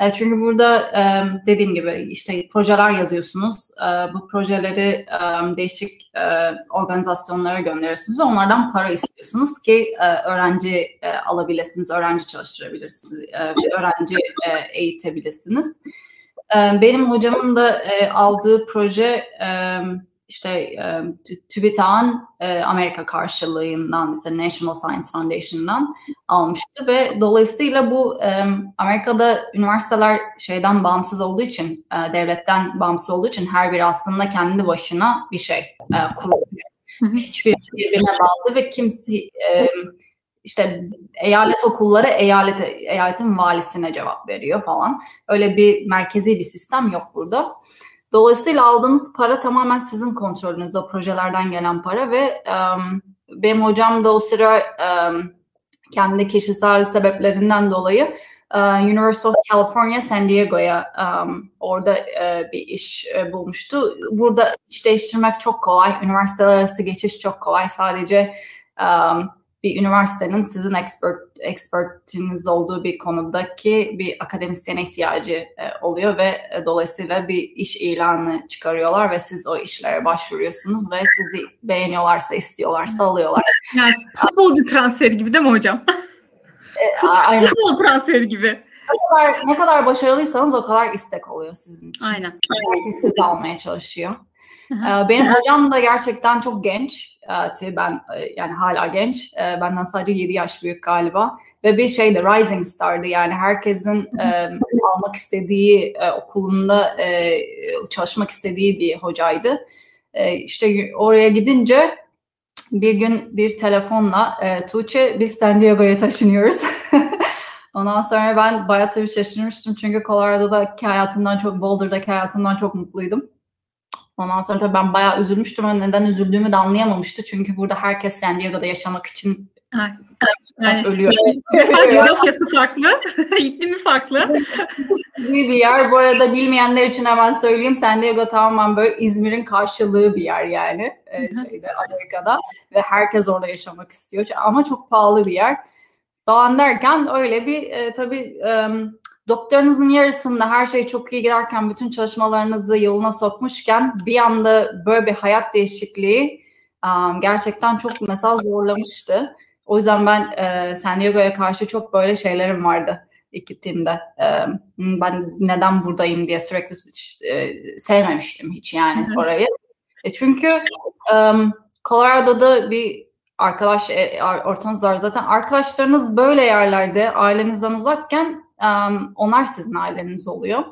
E, çünkü burada e, dediğim gibi işte projeler yazıyorsunuz. E, bu projeleri değişik organizasyonlara gönderiyorsunuz ve onlardan para istiyorsunuz ki öğrenci alabilirsiniz, öğrenci çalıştırabilirsiniz, öğrenci eğitebilirsiniz. Benim hocamın da aldığı proje işte e, TÜBİTAK'ın e, Amerika karşılığından işte National Science Foundation'dan almıştı ve dolayısıyla bu e, Amerika'da üniversiteler şeyden bağımsız olduğu için e, devletten bağımsız olduğu için her biri aslında kendi başına bir şey e, kurulmuş. Hiçbir birbirine bağlı ve kimse e, işte eyalet okulları eyalet eyaletin valisine cevap veriyor falan. Öyle bir merkezi bir sistem yok burada. Dolayısıyla aldığınız para tamamen sizin kontrolünüzde o projelerden gelen para ve um, benim hocam da o sıra um, kendi kişisel sebeplerinden dolayı uh, University of California San Diego'ya um, orada uh, bir iş uh, bulmuştu. Burada iş değiştirmek çok kolay, üniversiteler arası geçiş çok kolay. Sadece um, bir üniversitenin sizin expert expertiniz olduğu bir konudaki bir akademisyene ihtiyacı e, oluyor ve e, dolayısıyla bir iş ilanı çıkarıyorlar ve siz o işlere başvuruyorsunuz ve sizi beğeniyorlarsa istiyorlarsa alıyorlar. Yani futbolcu transferi gibi değil mi hocam? E, aynen. Futbol transferi gibi. Ne kadar, ne kadar başarılıysanız o kadar istek oluyor sizin için. Aynen. Herkes sizi almaya çalışıyor. Ee, benim hocam da gerçekten çok genç. Ee, ben e, yani hala genç. Ee, benden sadece 7 yaş büyük galiba. Ve bir şeydi Rising Star'dı. Yani herkesin e, almak istediği e, okulunda çalışmak istediği bir hocaydı. İşte oraya gidince bir gün bir telefonla Tuğçe biz San Diego'ya taşınıyoruz. Ondan sonra ben bayağı tabii şaşırmıştım çünkü Colorado'daki hayatımdan çok, Boulder'daki hayatımdan çok mutluydum. Ondan sonra tabii ben bayağı üzülmüştüm ama neden üzüldüğümü de anlayamamıştı. Çünkü burada herkes San Diego'da yaşamak için yani, ölüyor. Coğrafyası farklı, iklimi farklı. bir yer. Bu arada bilmeyenler için hemen söyleyeyim. San Diego tamamen böyle İzmir'in karşılığı bir yer yani. Ee, şeyde Amerika'da. Ve herkes orada yaşamak istiyor. Ama çok pahalı bir yer. Falan derken öyle bir e, tabii e, doktorunuzun yarısında her şey çok iyi giderken bütün çalışmalarınızı yoluna sokmuşken bir anda böyle bir hayat değişikliği um, gerçekten çok mesela zorlamıştı. O yüzden ben e, San Diego'ya karşı çok böyle şeylerim vardı ilk gittiğimde. E, ben neden buradayım diye sürekli e, sevmemiştim hiç yani Hı-hı. orayı. E, çünkü um, Colorado'da bir arkadaş e, ortamınız var. Zaten arkadaşlarınız böyle yerlerde ailenizden uzakken um, onlar sizin aileniz oluyor.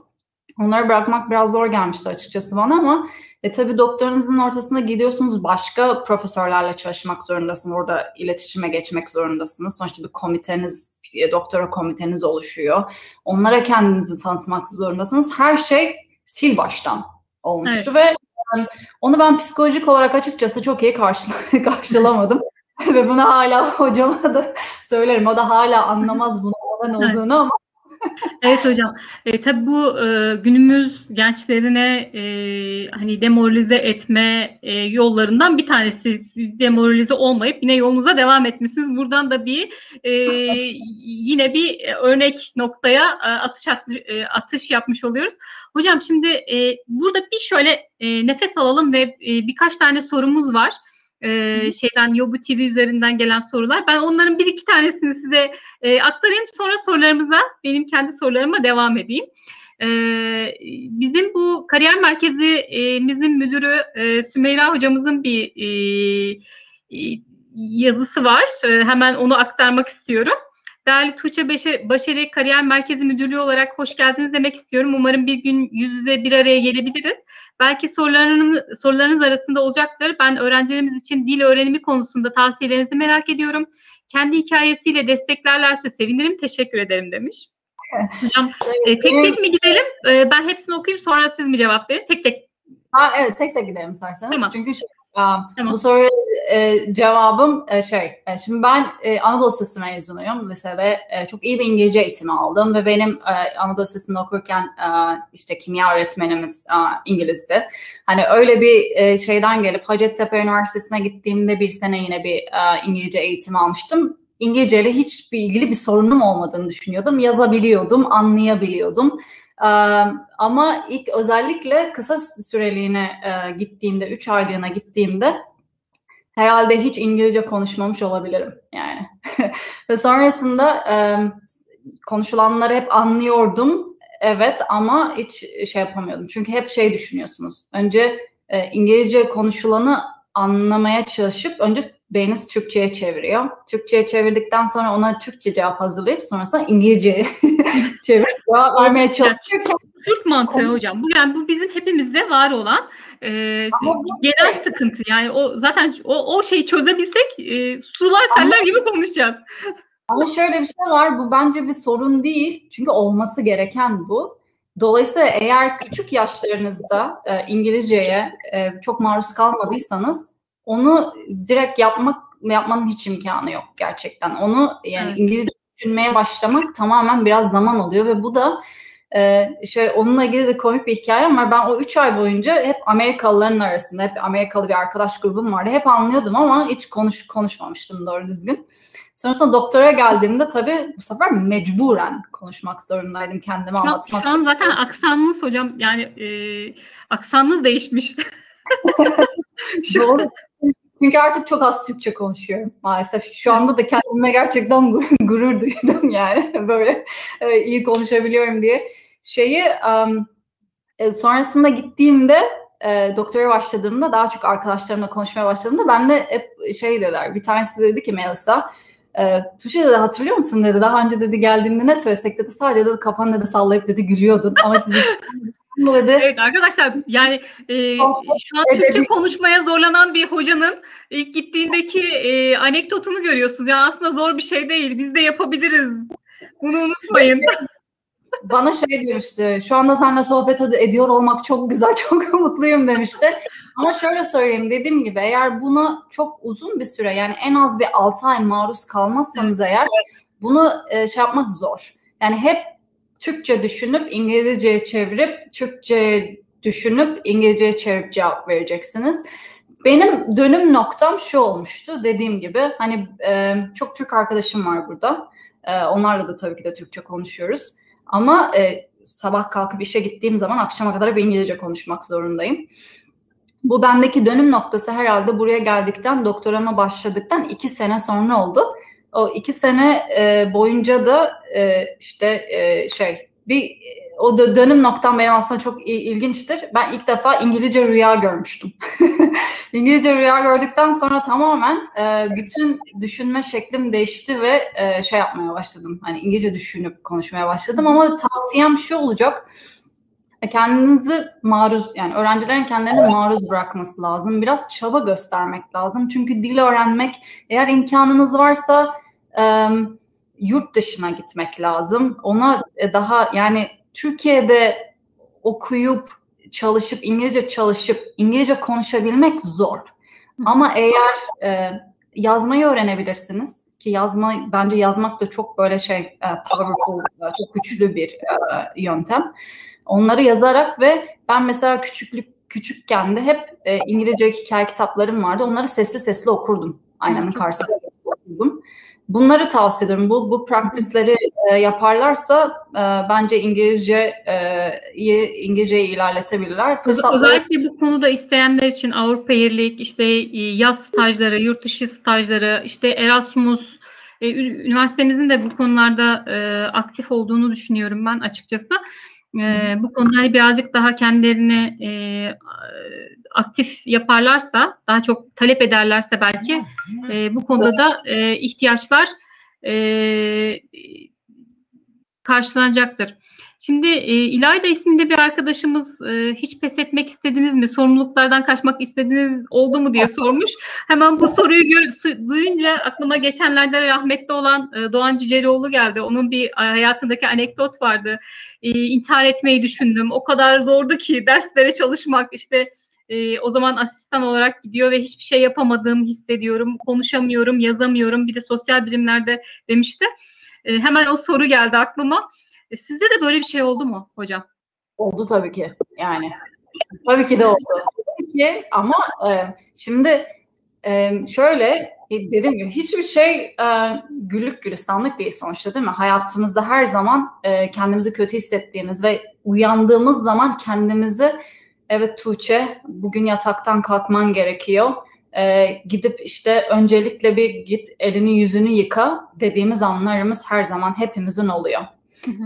Onları bırakmak biraz zor gelmişti açıkçası bana ama e, tabii doktorunuzun ortasında gidiyorsunuz başka profesörlerle çalışmak zorundasınız. Orada iletişime geçmek zorundasınız. Sonuçta bir komiteniz, doktora komiteniz oluşuyor. Onlara kendinizi tanıtmak zorundasınız. Her şey sil baştan olmuştu evet. ve yani, onu ben psikolojik olarak açıkçası çok iyi karşıla karşılamadım. ve bunu hala hocama da söylerim. O da hala anlamaz bunu olan olduğunu ama evet hocam. E, tabii bu e, günümüz gençlerine e, hani demoralize etme e, yollarından bir tanesi. Demoralize olmayıp yine yolunuza devam etmişsiniz. Buradan da bir e, yine bir örnek noktaya e, atış e, atış yapmış oluyoruz. Hocam şimdi e, burada bir şöyle e, nefes alalım ve e, birkaç tane sorumuz var e, şeyden Yobu TV üzerinden gelen sorular. Ben onların bir iki tanesini size e, aktarayım. Sonra sorularımıza, benim kendi sorularıma devam edeyim. E, bizim bu kariyer merkezimizin müdürü e, Sümeyra hocamızın bir e, e, yazısı var. E, hemen onu aktarmak istiyorum. Değerli Tuğçe Başarı Kariyer Merkezi Müdürlüğü olarak hoş geldiniz demek istiyorum. Umarım bir gün yüz yüze bir araya gelebiliriz. Belki sorularınız, sorularınız arasında olacaktır. Ben öğrencilerimiz için dil öğrenimi konusunda tavsiyelerinizi merak ediyorum. Kendi hikayesiyle desteklerlerse sevinirim. Teşekkür ederim demiş. Hocam e, tek tek mi gidelim? E, ben hepsini okuyayım sonra siz mi cevap verin? Tek tek. Ha, evet tek tek gidelim isterseniz. Tamam. Çünkü şey, Tamam. Bu soruya e, cevabım e, şey, e, şimdi ben e, Anadolu Lisesi mezunuyum. Lisede e, çok iyi bir İngilizce eğitimi aldım ve benim e, Anadolu Lisesi'nde okurken e, işte kimya öğretmenimiz e, İngilizdi. Hani öyle bir e, şeyden gelip Hacettepe Üniversitesi'ne gittiğimde bir sene yine bir e, İngilizce eğitimi almıştım. İngilizce ile hiçbir ilgili bir sorunum olmadığını düşünüyordum. Yazabiliyordum, anlayabiliyordum. Ama ilk özellikle kısa süreliğine gittiğimde, 3 aylığına gittiğimde herhalde hiç İngilizce konuşmamış olabilirim yani. Ve sonrasında konuşulanları hep anlıyordum. Evet ama hiç şey yapamıyordum. Çünkü hep şey düşünüyorsunuz. Önce İngilizce konuşulanı anlamaya çalışıp önce beyniniz Türkçe'ye çeviriyor. Türkçe'ye çevirdikten sonra ona Türkçe cevap hazırlayıp sonrasında İngilizce çevirip cevap vermeye çalışıyor. Türk mantığı hocam. Bu yani bu bizim hepimizde var olan e, genel şey. sıkıntı. Yani o zaten o, o şeyi çözebilsek e, sular seller gibi konuşacağız. Ama şöyle bir şey var. Bu bence bir sorun değil. Çünkü olması gereken bu. Dolayısıyla eğer küçük yaşlarınızda e, İngilizceye e, çok maruz kalmadıysanız onu direkt yapmak yapmanın hiç imkanı yok gerçekten. Onu yani evet. İngilizce düşünmeye başlamak tamamen biraz zaman alıyor ve bu da e, şey onunla ilgili de komik bir hikayem var. Ben o üç ay boyunca hep Amerikalıların arasında, hep Amerikalı bir arkadaş grubum vardı. Hep anlıyordum ama hiç konuş konuşmamıştım doğru düzgün. Sonrasında doktora geldiğimde tabii bu sefer mecburen konuşmak zorundaydım kendime şu anlatmak. Şu an zaten aksanınız hocam yani e, aksanınız değişmiş. Doğru. Çünkü artık çok az Türkçe konuşuyorum maalesef. Şu anda da kendime gerçekten gurur duydum yani. Böyle e, iyi konuşabiliyorum diye. Şeyi um, sonrasında gittiğimde e, doktora başladığımda daha çok arkadaşlarımla konuşmaya başladığımda ben de hep şey dediler. Bir tanesi dedi ki Melisa e, Tuşe dedi hatırlıyor musun dedi. Daha önce dedi geldiğinde ne söylesek dedi. Sadece dedi kafanı dedi sallayıp dedi gülüyordun. Ama dedi Evet arkadaşlar yani e, şu an Türkçe konuşmaya zorlanan bir hocanın ilk gittiğindeki e, anekdotunu görüyorsunuz. Yani aslında zor bir şey değil. Biz de yapabiliriz. Bunu unutmayın. Bana şey demişti. Şu anda seninle sohbet ediyor olmak çok güzel. Çok mutluyum demişti. Ama şöyle söyleyeyim dediğim gibi eğer buna çok uzun bir süre yani en az bir 6 ay maruz kalmazsanız eğer bunu e, şey yapmak zor. Yani hep Türkçe düşünüp İngilizceye çevirip Türkçe düşünüp İngilizceye çevirip cevap vereceksiniz. Benim dönüm noktam şu olmuştu dediğim gibi hani e, çok Türk arkadaşım var burada. E, onlarla da tabii ki de Türkçe konuşuyoruz. Ama e, sabah kalkıp işe gittiğim zaman akşama kadar bir İngilizce konuşmak zorundayım. Bu bendeki dönüm noktası herhalde buraya geldikten, doktorama başladıktan iki sene sonra oldu. O iki sene e, boyunca da e, işte e, şey bir o dönüm noktam benim aslında çok ilginçtir. Ben ilk defa İngilizce rüya görmüştüm. İngilizce rüya gördükten sonra tamamen e, bütün düşünme şeklim değişti ve e, şey yapmaya başladım. Hani İngilizce düşünüp konuşmaya başladım ama tavsiyem şu olacak. Kendinizi maruz yani öğrencilerin kendilerini maruz bırakması lazım. Biraz çaba göstermek lazım. Çünkü dil öğrenmek eğer imkanınız varsa e, yurt dışına gitmek lazım. Ona e, daha yani Türkiye'de okuyup çalışıp İngilizce çalışıp İngilizce konuşabilmek zor. Ama eğer e, yazmayı öğrenebilirsiniz ki yazma bence yazmak da çok böyle şey e, powerful, e, çok güçlü bir e, yöntem. Onları yazarak ve ben mesela küçüklük küçükken de hep e, İngilizce hikaye kitaplarım vardı. Onları sesli sesli okurdum. Aynanın karşısında. Bunları tavsiye ediyorum. Bu bu praktisleri e, yaparlarsa e, bence İngilizce e, İngilizceyi ilerletebilirler. Fırsatları... Özellikle bu konuda isteyenler için Avrupa Birlik, işte e, yaz stajları, yurt dışı stajları, işte Erasmus, e, üniversitemizin de bu konularda e, aktif olduğunu düşünüyorum ben açıkçası. E, bu konuda hani birazcık daha kendilerini e, aktif yaparlarsa, daha çok talep ederlerse belki e, bu konuda da e, ihtiyaçlar e, karşılanacaktır. Şimdi e, İlayda isminde bir arkadaşımız e, hiç pes etmek istediniz mi? Sorumluluklardan kaçmak istediğiniz oldu mu diye sormuş. Hemen bu soruyu gör, duyunca aklıma geçenlerde rahmetli olan e, Doğan Cüceloğlu geldi. Onun bir hayatındaki anekdot vardı. E, intihar etmeyi düşündüm. O kadar zordu ki derslere çalışmak işte e, o zaman asistan olarak gidiyor ve hiçbir şey yapamadığımı hissediyorum. Konuşamıyorum, yazamıyorum. Bir de sosyal bilimlerde demişti. E, hemen o soru geldi aklıma. E, sizde de böyle bir şey oldu mu hocam? Oldu tabii ki. Yani tabii ki de oldu. Tabii ki ama e, şimdi e, şöyle e, dediğim gibi hiçbir şey e, güllük gülistanlık değil sonuçta değil mi? Hayatımızda her zaman e, kendimizi kötü hissettiğimiz ve uyandığımız zaman kendimizi evet Tuğçe bugün yataktan kalkman gerekiyor. Ee, gidip işte öncelikle bir git elini yüzünü yıka dediğimiz anlarımız her zaman hepimizin oluyor.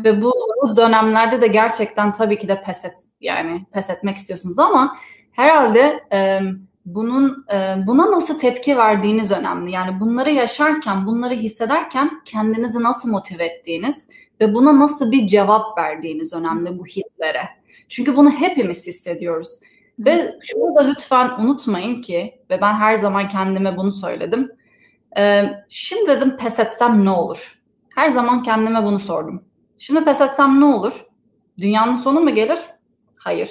Ve bu, bu dönemlerde de gerçekten tabii ki de pes et yani pes etmek istiyorsunuz ama herhalde e, bunun e, buna nasıl tepki verdiğiniz önemli. Yani bunları yaşarken, bunları hissederken kendinizi nasıl motive ettiğiniz ve buna nasıl bir cevap verdiğiniz önemli bu hislere. Çünkü bunu hepimiz hissediyoruz. Ve şunu da lütfen unutmayın ki ve ben her zaman kendime bunu söyledim. E, şimdi dedim pes etsem ne olur? Her zaman kendime bunu sordum. Şimdi pes etsem ne olur? Dünyanın sonu mu gelir? Hayır.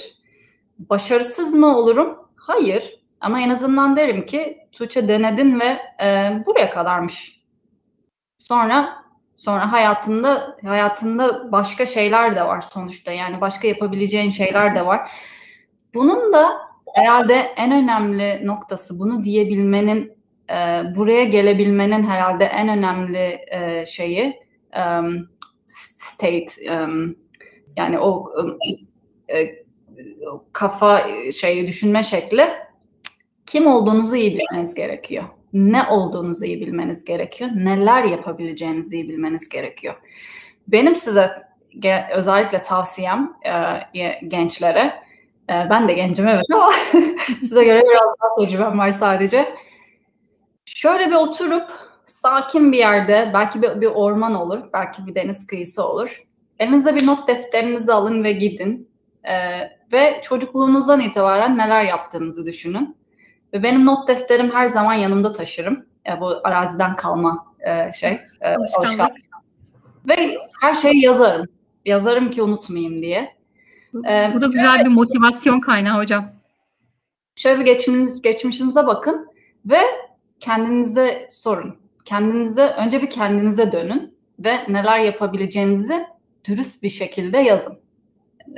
Başarısız mı olurum? Hayır. Ama en azından derim ki Tuğçe denedin ve e, buraya kadarmış. Sonra sonra hayatında hayatında başka şeyler de var sonuçta. Yani başka yapabileceğin şeyler de var. Bunun da herhalde en önemli noktası bunu diyebilmenin e, buraya gelebilmenin herhalde en önemli e, şeyi um, state um, yani o um, e, kafa şeyi düşünme şekli kim olduğunuzu iyi bilmeniz gerekiyor. Ne olduğunuzu iyi bilmeniz gerekiyor. Neler yapabileceğinizi iyi bilmeniz gerekiyor. Benim size özellikle tavsiyem e, gençlere, e, ben de gencim evet ama size göre biraz daha tecrübem var sadece. Şöyle bir oturup sakin bir yerde, belki bir, bir orman olur, belki bir deniz kıyısı olur. Elinizde bir not defterinizi alın ve gidin. Ee, ve çocukluğunuzdan itibaren neler yaptığınızı düşünün. Ve benim not defterim her zaman yanımda taşırım. E, bu araziden kalma e, şey, e, alışkanlık. Ve her şeyi yazarım. Yazarım ki unutmayayım diye. Ee, bu da güzel bir motivasyon kaynağı hocam. Şöyle bir geçmişiniz, geçmişinize bakın ve kendinize sorun kendinize önce bir kendinize dönün ve neler yapabileceğinizi dürüst bir şekilde yazın.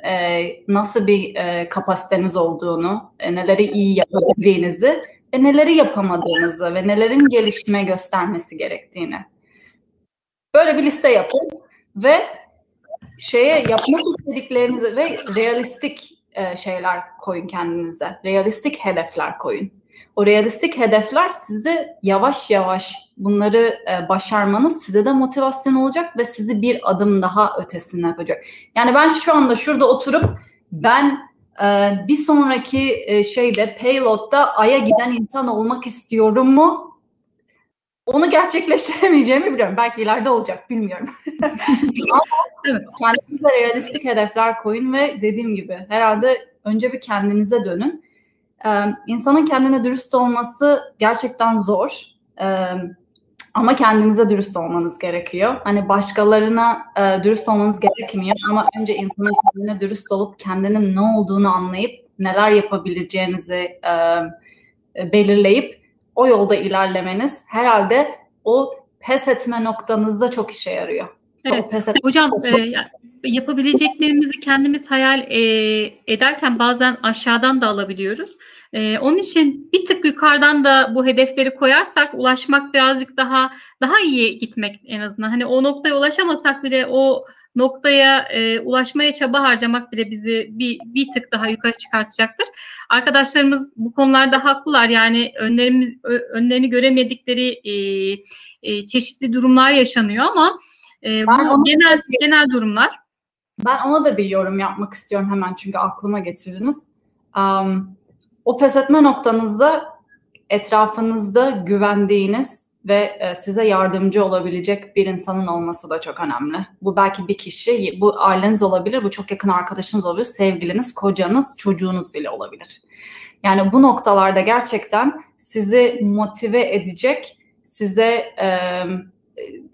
Ee, nasıl bir e, kapasiteniz olduğunu, e, neleri iyi yapabildiğinizi ve neleri yapamadığınızı ve nelerin gelişme göstermesi gerektiğini. Böyle bir liste yapın ve şeye yapmak istediklerinizi ve realistik e, şeyler koyun kendinize. Realistik hedefler koyun. O realistik hedefler sizi yavaş yavaş bunları e, başarmanız size de motivasyon olacak ve sizi bir adım daha ötesine koyacak. Yani ben şu anda şurada oturup ben e, bir sonraki e, şeyde payload'da Ay'a giden insan olmak istiyorum mu? Onu gerçekleştiremeyeceğimi biliyorum. Belki ileride olacak bilmiyorum. Ama kendinize realistik hedefler koyun ve dediğim gibi herhalde önce bir kendinize dönün ee, insanın kendine dürüst olması gerçekten zor. Ee, ama kendinize dürüst olmanız gerekiyor. Hani başkalarına e, dürüst olmanız gerekmiyor ama önce insanın kendine dürüst olup kendinin ne olduğunu anlayıp neler yapabileceğinizi e, belirleyip o yolda ilerlemeniz herhalde o pes etme noktanızda çok işe yarıyor. Evet. Pes Hocam e, yapabileceklerimizi kendimiz hayal e, ederken bazen aşağıdan da alabiliyoruz. E, onun için bir tık yukarıdan da bu hedefleri koyarsak ulaşmak birazcık daha daha iyi gitmek en azından. Hani o noktaya ulaşamasak bile o noktaya e, ulaşmaya çaba harcamak bile bizi bir, bir tık daha yukarı çıkartacaktır. Arkadaşlarımız bu konularda haklılar. Yani önlerimiz önlerini göremedikleri e, e, çeşitli durumlar yaşanıyor ama e, bu genel genel durumlar. Ben ona da bir yorum yapmak istiyorum hemen çünkü aklıma getirdiniz. Um, o pes etme noktanızda etrafınızda güvendiğiniz ve e, size yardımcı olabilecek bir insanın olması da çok önemli. Bu belki bir kişi, bu aileniz olabilir, bu çok yakın arkadaşınız olabilir, sevgiliniz, kocanız, çocuğunuz bile olabilir. Yani bu noktalarda gerçekten sizi motive edecek, size e,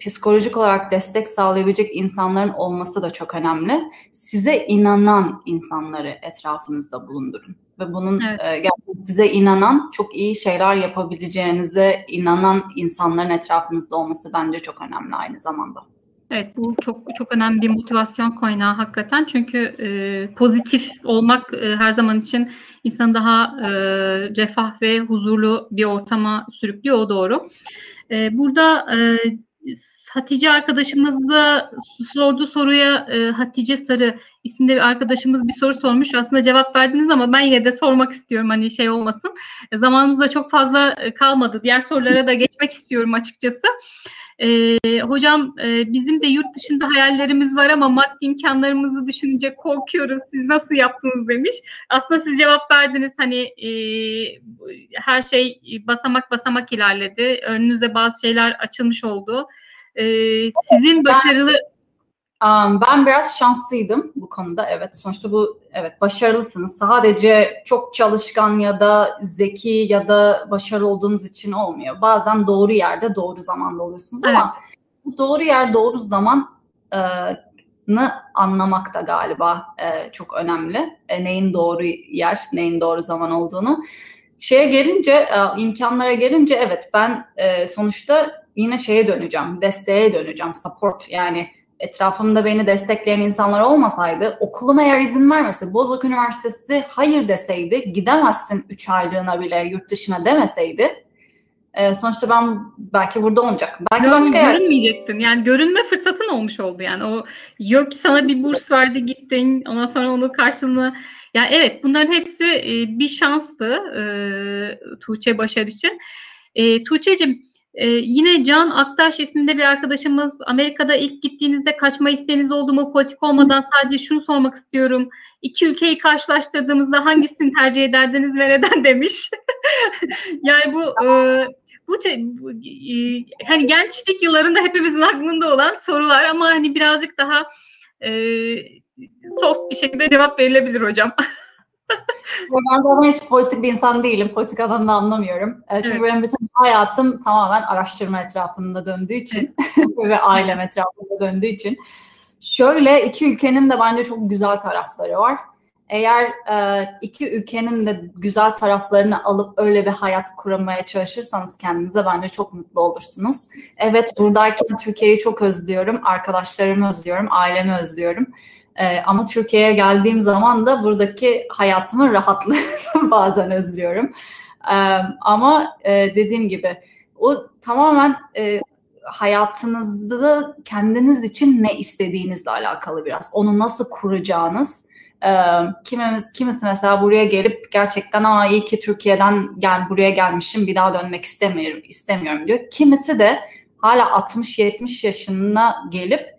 psikolojik olarak destek sağlayabilecek insanların olması da çok önemli. Size inanan insanları etrafınızda bulundurun ve bunun evet. e, gerçekten size inanan, çok iyi şeyler yapabileceğinize inanan insanların etrafınızda olması bence çok önemli aynı zamanda. Evet bu çok çok önemli bir motivasyon kaynağı hakikaten çünkü e, pozitif olmak e, her zaman için insanı daha e, refah ve huzurlu bir ortama sürüklüyor o doğru. E, burada e, Hatice arkadaşımızla sordu soruya e, Hatice Sarı isimli bir arkadaşımız bir soru sormuş. Aslında cevap verdiniz ama ben yine de sormak istiyorum hani şey olmasın. E, zamanımız da çok fazla e, kalmadı. Diğer sorulara da geçmek istiyorum açıkçası. E, hocam e, bizim de yurt dışında hayallerimiz var ama maddi imkanlarımızı düşününce korkuyoruz. Siz nasıl yaptınız demiş. Aslında siz cevap verdiniz. Hani e, her şey basamak basamak ilerledi. Önünüze bazı şeyler açılmış oldu. E, sizin başarılı Um, ben biraz şanslıydım bu konuda. Evet sonuçta bu evet başarılısınız. Sadece çok çalışkan ya da zeki ya da başarılı olduğunuz için olmuyor. Bazen doğru yerde doğru zamanda oluyorsunuz evet. ama bu doğru yer doğru zaman e, anlamak da galiba e, çok önemli. E, neyin doğru yer, neyin doğru zaman olduğunu. Şeye gelince, e, imkanlara gelince evet ben e, sonuçta yine şeye döneceğim, desteğe döneceğim, support yani etrafımda beni destekleyen insanlar olmasaydı, okulum eğer izin vermese, Bozok Üniversitesi hayır deseydi, gidemezsin 3 aylığına bile yurt dışına demeseydi, e, sonuçta ben belki burada olacak. Belki Gör, başka yer. Görünmeyecektin. Yani görünme fırsatın olmuş oldu yani. O yok sana bir burs verdi gittin. Ondan sonra onu karşılığını yani evet bunların hepsi e, bir şanstı e, Tuğçe Başar için. E, Tuğçe'cim ee, yine Can Aktaş isminde bir arkadaşımız Amerika'da ilk gittiğinizde kaçma isteğiniz oldu mu politik olmadan sadece şunu sormak istiyorum. İki ülkeyi karşılaştırdığımızda hangisini tercih ederdiniz ve neden demiş. yani bu e, bu, e, hani gençlik yıllarında hepimizin aklında olan sorular ama hani birazcık daha e, soft bir şekilde cevap verilebilir hocam. ben zaten hiç politik bir insan değilim. Politikadan da anlamıyorum. E, çünkü evet. benim bütün hayatım tamamen araştırma etrafında döndüğü için ve ailem etrafında döndüğü için. Şöyle iki ülkenin de bence çok güzel tarafları var. Eğer e, iki ülkenin de güzel taraflarını alıp öyle bir hayat kuramaya çalışırsanız kendinize bence çok mutlu olursunuz. Evet buradayken Türkiye'yi çok özlüyorum, arkadaşlarımı özlüyorum, ailemi özlüyorum. E, ama Türkiye'ye geldiğim zaman da buradaki hayatımın rahatlığını bazen özlüyorum. E, ama e, dediğim gibi o tamamen e, hayatınızda kendiniz için ne istediğinizle alakalı biraz. Onu nasıl kuracağınız. Ee, kimimiz, kimisi mesela buraya gelip gerçekten aa iyi ki Türkiye'den gel buraya gelmişim bir daha dönmek istemiyorum istemiyorum diyor. Kimisi de hala 60-70 yaşına gelip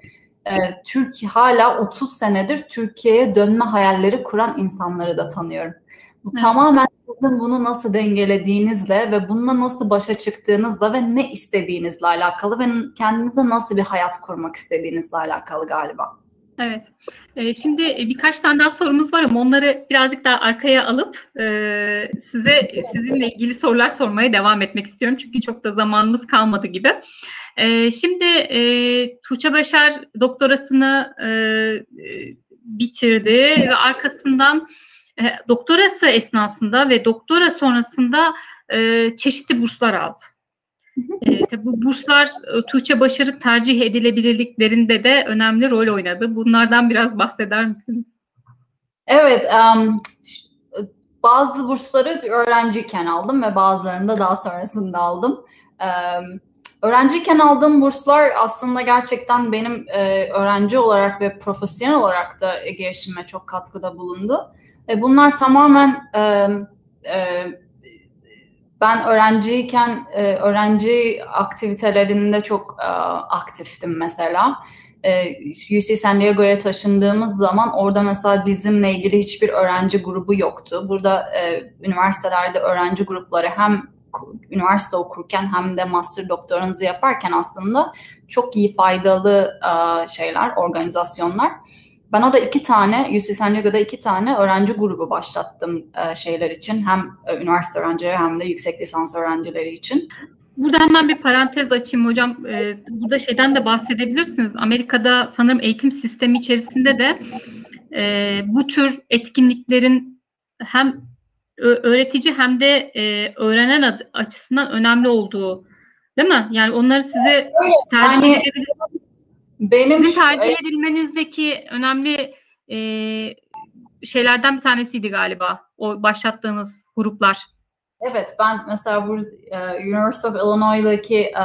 e, Türkiye hala 30 senedir Türkiye'ye dönme hayalleri kuran insanları da tanıyorum. Bu evet. tamamen sizin bunu nasıl dengelediğinizle ve bununla nasıl başa çıktığınızla ve ne istediğinizle alakalı ve kendinize nasıl bir hayat kurmak istediğinizle alakalı galiba. Evet. Ee, şimdi birkaç tane daha sorumuz var ama onları birazcık daha arkaya alıp e, size sizinle ilgili sorular sormaya devam etmek istiyorum. Çünkü çok da zamanımız kalmadı gibi. E, şimdi e, Tuğçe Başar doktorasını e, bitirdi ve arkasından e, doktorası esnasında ve doktora sonrasında e, çeşitli burslar aldı. E, tabii bu burslar e, Tuğçe Başarı tercih edilebilirliklerinde de önemli rol oynadı. Bunlardan biraz bahseder misiniz? Evet, um, bazı bursları öğrenciyken aldım ve bazılarını da daha sonrasında aldım. Um, öğrenciyken aldığım burslar aslında gerçekten benim e, öğrenci olarak ve profesyonel olarak da gelişime çok katkıda bulundu. E, bunlar tamamen e, e, ben öğrenciyken e, öğrenci aktivitelerinde çok e, aktiftim mesela. E, UC San Diego'ya taşındığımız zaman orada mesela bizimle ilgili hiçbir öğrenci grubu yoktu. Burada e, üniversitelerde öğrenci grupları hem üniversite okurken hem de master doktoranızı yaparken aslında çok iyi faydalı e, şeyler, organizasyonlar. Ben orada iki tane, UC San Diego'da iki tane öğrenci grubu başlattım e, şeyler için. Hem e, üniversite öğrencileri hem de yüksek lisans öğrencileri için. Burada hemen bir parantez açayım hocam. Burada şeyden de bahsedebilirsiniz. Amerika'da sanırım eğitim sistemi içerisinde de bu tür etkinliklerin hem öğretici hem de e, öğrenen açısından önemli olduğu değil mi? Yani onları size tercih yani, benim Sizin tercih edilmenizdeki önemli e, şeylerden bir tanesiydi galiba o başlattığınız gruplar. Evet, ben mesela burada e, University of Illinois'daki e,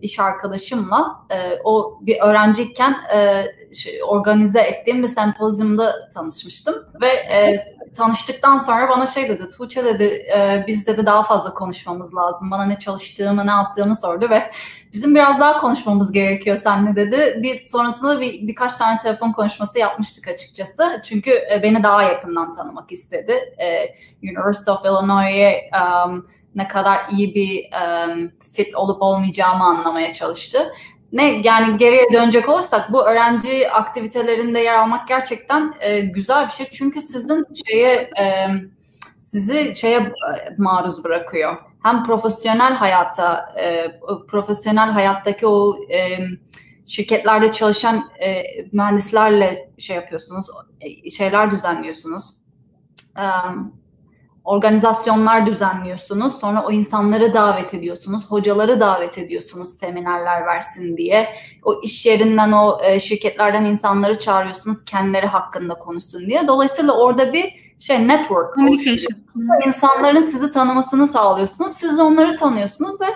iş arkadaşımla e, o bir öğrenciyken e, şey, organize ettiğim bir sempozyumda tanışmıştım ve e, tanıştıktan sonra bana şey dedi, Tuğçe dedi, e, biz dedi daha fazla konuşmamız lazım. Bana ne çalıştığımı, ne yaptığımı sordu ve bizim biraz daha konuşmamız gerekiyor seninle dedi. Bir sonrasında bir birkaç tane telefon konuşması yapmıştık açıkçası. Çünkü e, beni daha yakından tanımak istedi. E, University of Illinois'e um, ne kadar iyi bir um, fit olup olmayacağımı anlamaya çalıştı ne yani geriye dönecek olursak bu öğrenci aktivitelerinde yer almak gerçekten e, güzel bir şey. Çünkü sizin şeye e, sizi şeye e, maruz bırakıyor. Hem profesyonel hayata, e, profesyonel hayattaki o e, şirketlerde çalışan e, mühendislerle şey yapıyorsunuz, e, şeyler düzenliyorsunuz. Um, organizasyonlar düzenliyorsunuz. Sonra o insanları davet ediyorsunuz. Hocaları davet ediyorsunuz seminerler versin diye. O iş yerinden o e, şirketlerden insanları çağırıyorsunuz kendileri hakkında konuşsun diye. Dolayısıyla orada bir şey network. İnsanların sizi tanımasını sağlıyorsunuz. Siz onları tanıyorsunuz ve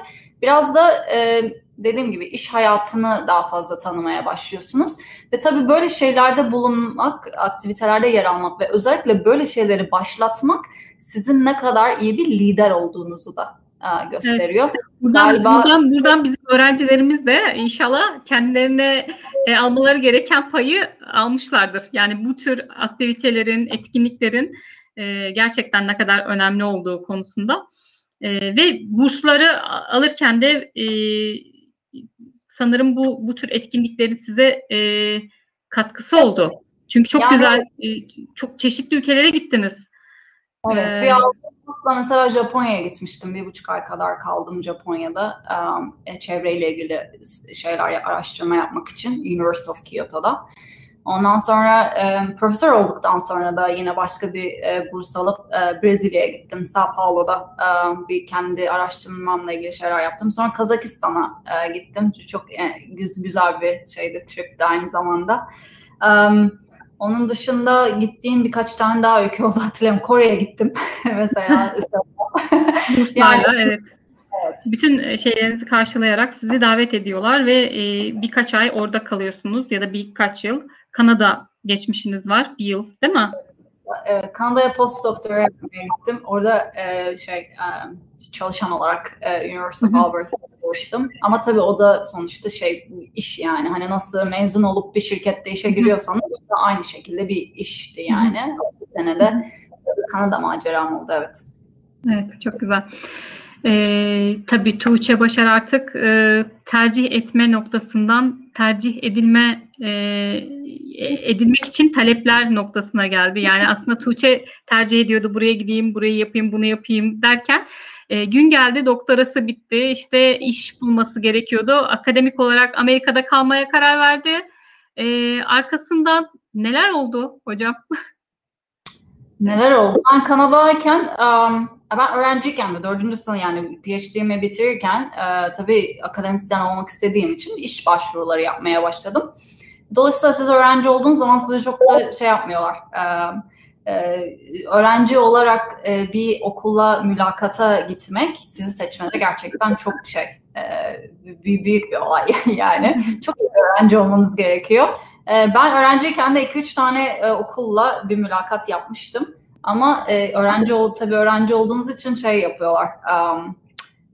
biraz da e, dediğim gibi iş hayatını daha fazla tanımaya başlıyorsunuz. Ve tabii böyle şeylerde bulunmak, aktivitelerde yer almak ve özellikle böyle şeyleri başlatmak sizin ne kadar iyi bir lider olduğunuzu da e, gösteriyor. Evet. Buradan, Galiba... buradan, buradan bizim öğrencilerimiz de inşallah kendilerine e, almaları gereken payı almışlardır. Yani bu tür aktivitelerin, etkinliklerin e, gerçekten ne kadar önemli olduğu konusunda. E, ve bursları alırken de e, sanırım bu bu tür etkinliklerin size e, katkısı oldu. Çünkü çok yani, güzel, e, çok çeşitli ülkelere gittiniz. Evet, ee, bir altı mesela Japonya'ya gitmiştim. Bir buçuk ay kadar kaldım Japonya'da. Um, çevreyle ilgili şeyler, araştırma yapmak için University of Kyoto'da. Ondan sonra e, profesör olduktan sonra da yine başka bir e, burs alıp e, Brezilya'ya gittim. Sao Paulo'da e, bir kendi araştırmamla ilgili şeyler yaptım. Sonra Kazakistan'a e, gittim. Çok e, güzel bir şeydi, tripti aynı zamanda. Um, onun dışında gittiğim birkaç tane daha ülke oldu hatırlıyorum. Kore'ye gittim mesela. yani, evet. Evet. Bütün şeylerinizi karşılayarak sizi davet ediyorlar ve e, birkaç ay orada kalıyorsunuz ya da birkaç yıl. Kanada geçmişiniz var bir yıl değil mi? Evet, Kanada'ya postdoktora yapmaya gittim. Orada e, şey e, çalışan olarak e, University of Alberta'da çalıştım. Ama tabii o da sonuçta şey iş yani. Hani nasıl mezun olup bir şirkette işe giriyorsanız da aynı şekilde bir işti yani. Bu senede Kanada maceram oldu evet. Evet, çok güzel. Ee, tabii Tuğçe Başar artık e, tercih etme noktasından tercih edilme e, edilmek için talepler noktasına geldi. Yani aslında Tuğçe tercih ediyordu buraya gideyim, burayı yapayım, bunu yapayım derken e, gün geldi doktorası bitti. İşte iş bulması gerekiyordu. Akademik olarak Amerika'da kalmaya karar verdi. E, arkasından neler oldu hocam? Neler oldu? Ben Kanada'dayken um, ben öğrenciyken de dördüncü sınıf yani PhD'mi bitirirken e, tabii akademisyen olmak istediğim için iş başvuruları yapmaya başladım. Dolayısıyla siz öğrenci olduğunuz zaman size çok da şey yapmıyorlar. E, e, öğrenci olarak e, bir okulla mülakata gitmek sizi seçmede gerçekten çok şey e, büyük, büyük bir olay yani. çok iyi öğrenci olmanız gerekiyor. E, ben öğrenciyken de 2-3 tane e, okulla bir mülakat yapmıştım. Ama e, öğrenci ol tabii öğrenci olduğunuz için şey yapıyorlar. Um,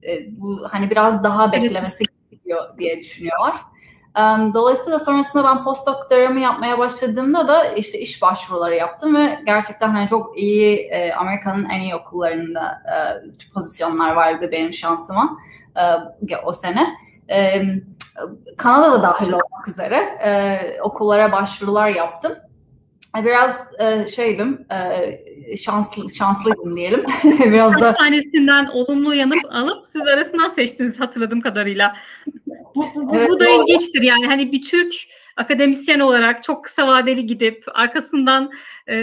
e, bu hani biraz daha beklemesi gerekiyor diye düşünüyorlar. Dolayısıyla sonrasında ben postdoktoramı yapmaya başladığımda da işte iş başvuruları yaptım ve gerçekten hani çok iyi e, Amerika'nın en iyi okullarında e, pozisyonlar vardı benim şansıma e, o sene. Kanada'da dahil olmak üzere okullara başvurular yaptım. Biraz şeydim, şanslı şanslıydım diyelim. Biraz Kaç da tanesinden olumlu yanıp alıp siz arasından seçtiniz hatırladığım kadarıyla. Bu, bu, evet, bu da doğru. ilginçtir yani. Hani bir Türk akademisyen olarak çok kısa vadeli gidip arkasından e,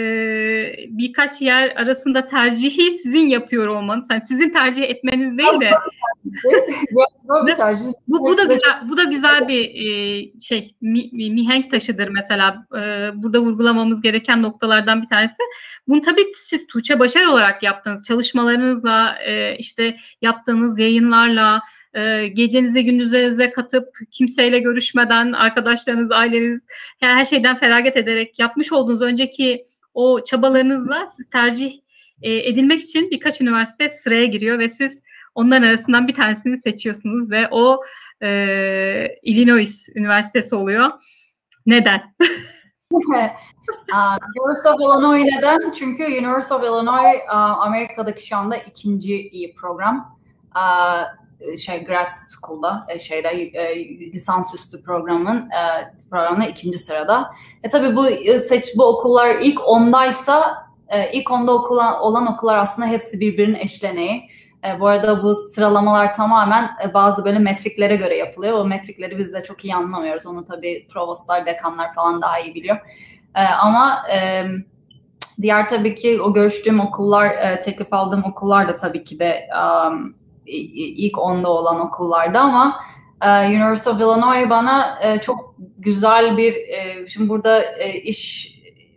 birkaç yer arasında tercihi sizin yapıyor olmanız, yani sizin tercih etmeniz değil de. Bu, bu da güzel bu da güzel bir e, şey mi, mihenk taşıdır mesela. E, burada vurgulamamız gereken noktalardan bir tanesi. Bunu tabii siz Tuğçe Başar olarak yaptığınız çalışmalarınızla e, işte yaptığınız yayınlarla e, gecenize gündüzlerinize katıp kimseyle görüşmeden arkadaşlarınız, aileniz yani her şeyden feragat ederek yapmış olduğunuz önceki o çabalarınızla siz tercih e, edilmek için birkaç üniversite sıraya giriyor ve siz onların arasından bir tanesini seçiyorsunuz ve o e, Illinois Üniversitesi oluyor. Neden? University of Illinois neden? Çünkü University of Illinois Amerika'daki şu anda ikinci iyi program. E, şey grad school'da e, şeyde e, lisansüstü programın e, programda ikinci sırada. E tabii bu e, seç bu okullar ilk ondaysa e, ilk onda okulan, olan okullar aslında hepsi birbirinin eşleneği. E, bu arada bu sıralamalar tamamen e, bazı böyle metriklere göre yapılıyor. O metrikleri biz de çok iyi anlamıyoruz. Onu tabii provostlar, dekanlar falan daha iyi biliyor. E, ama e, diğer tabii ki o görüştüğüm okullar, e, teklif aldığım okullar da tabii ki de um, ilk onda olan okullarda ama e, University of Illinois bana e, çok güzel bir e, şimdi burada iş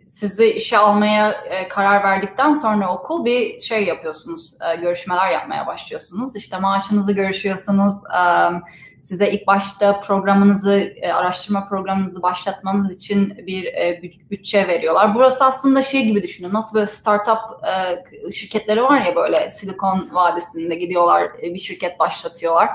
sizi işe almaya karar verdikten sonra okul bir şey yapıyorsunuz, görüşmeler yapmaya başlıyorsunuz. İşte maaşınızı görüşüyorsunuz, size ilk başta programınızı, e, araştırma programınızı başlatmanız için bir e, bütçe veriyorlar. Burası aslında şey gibi düşünün, nasıl böyle startup e, şirketleri var ya böyle Silikon Vadisi'nde gidiyorlar, bir şirket başlatıyorlar.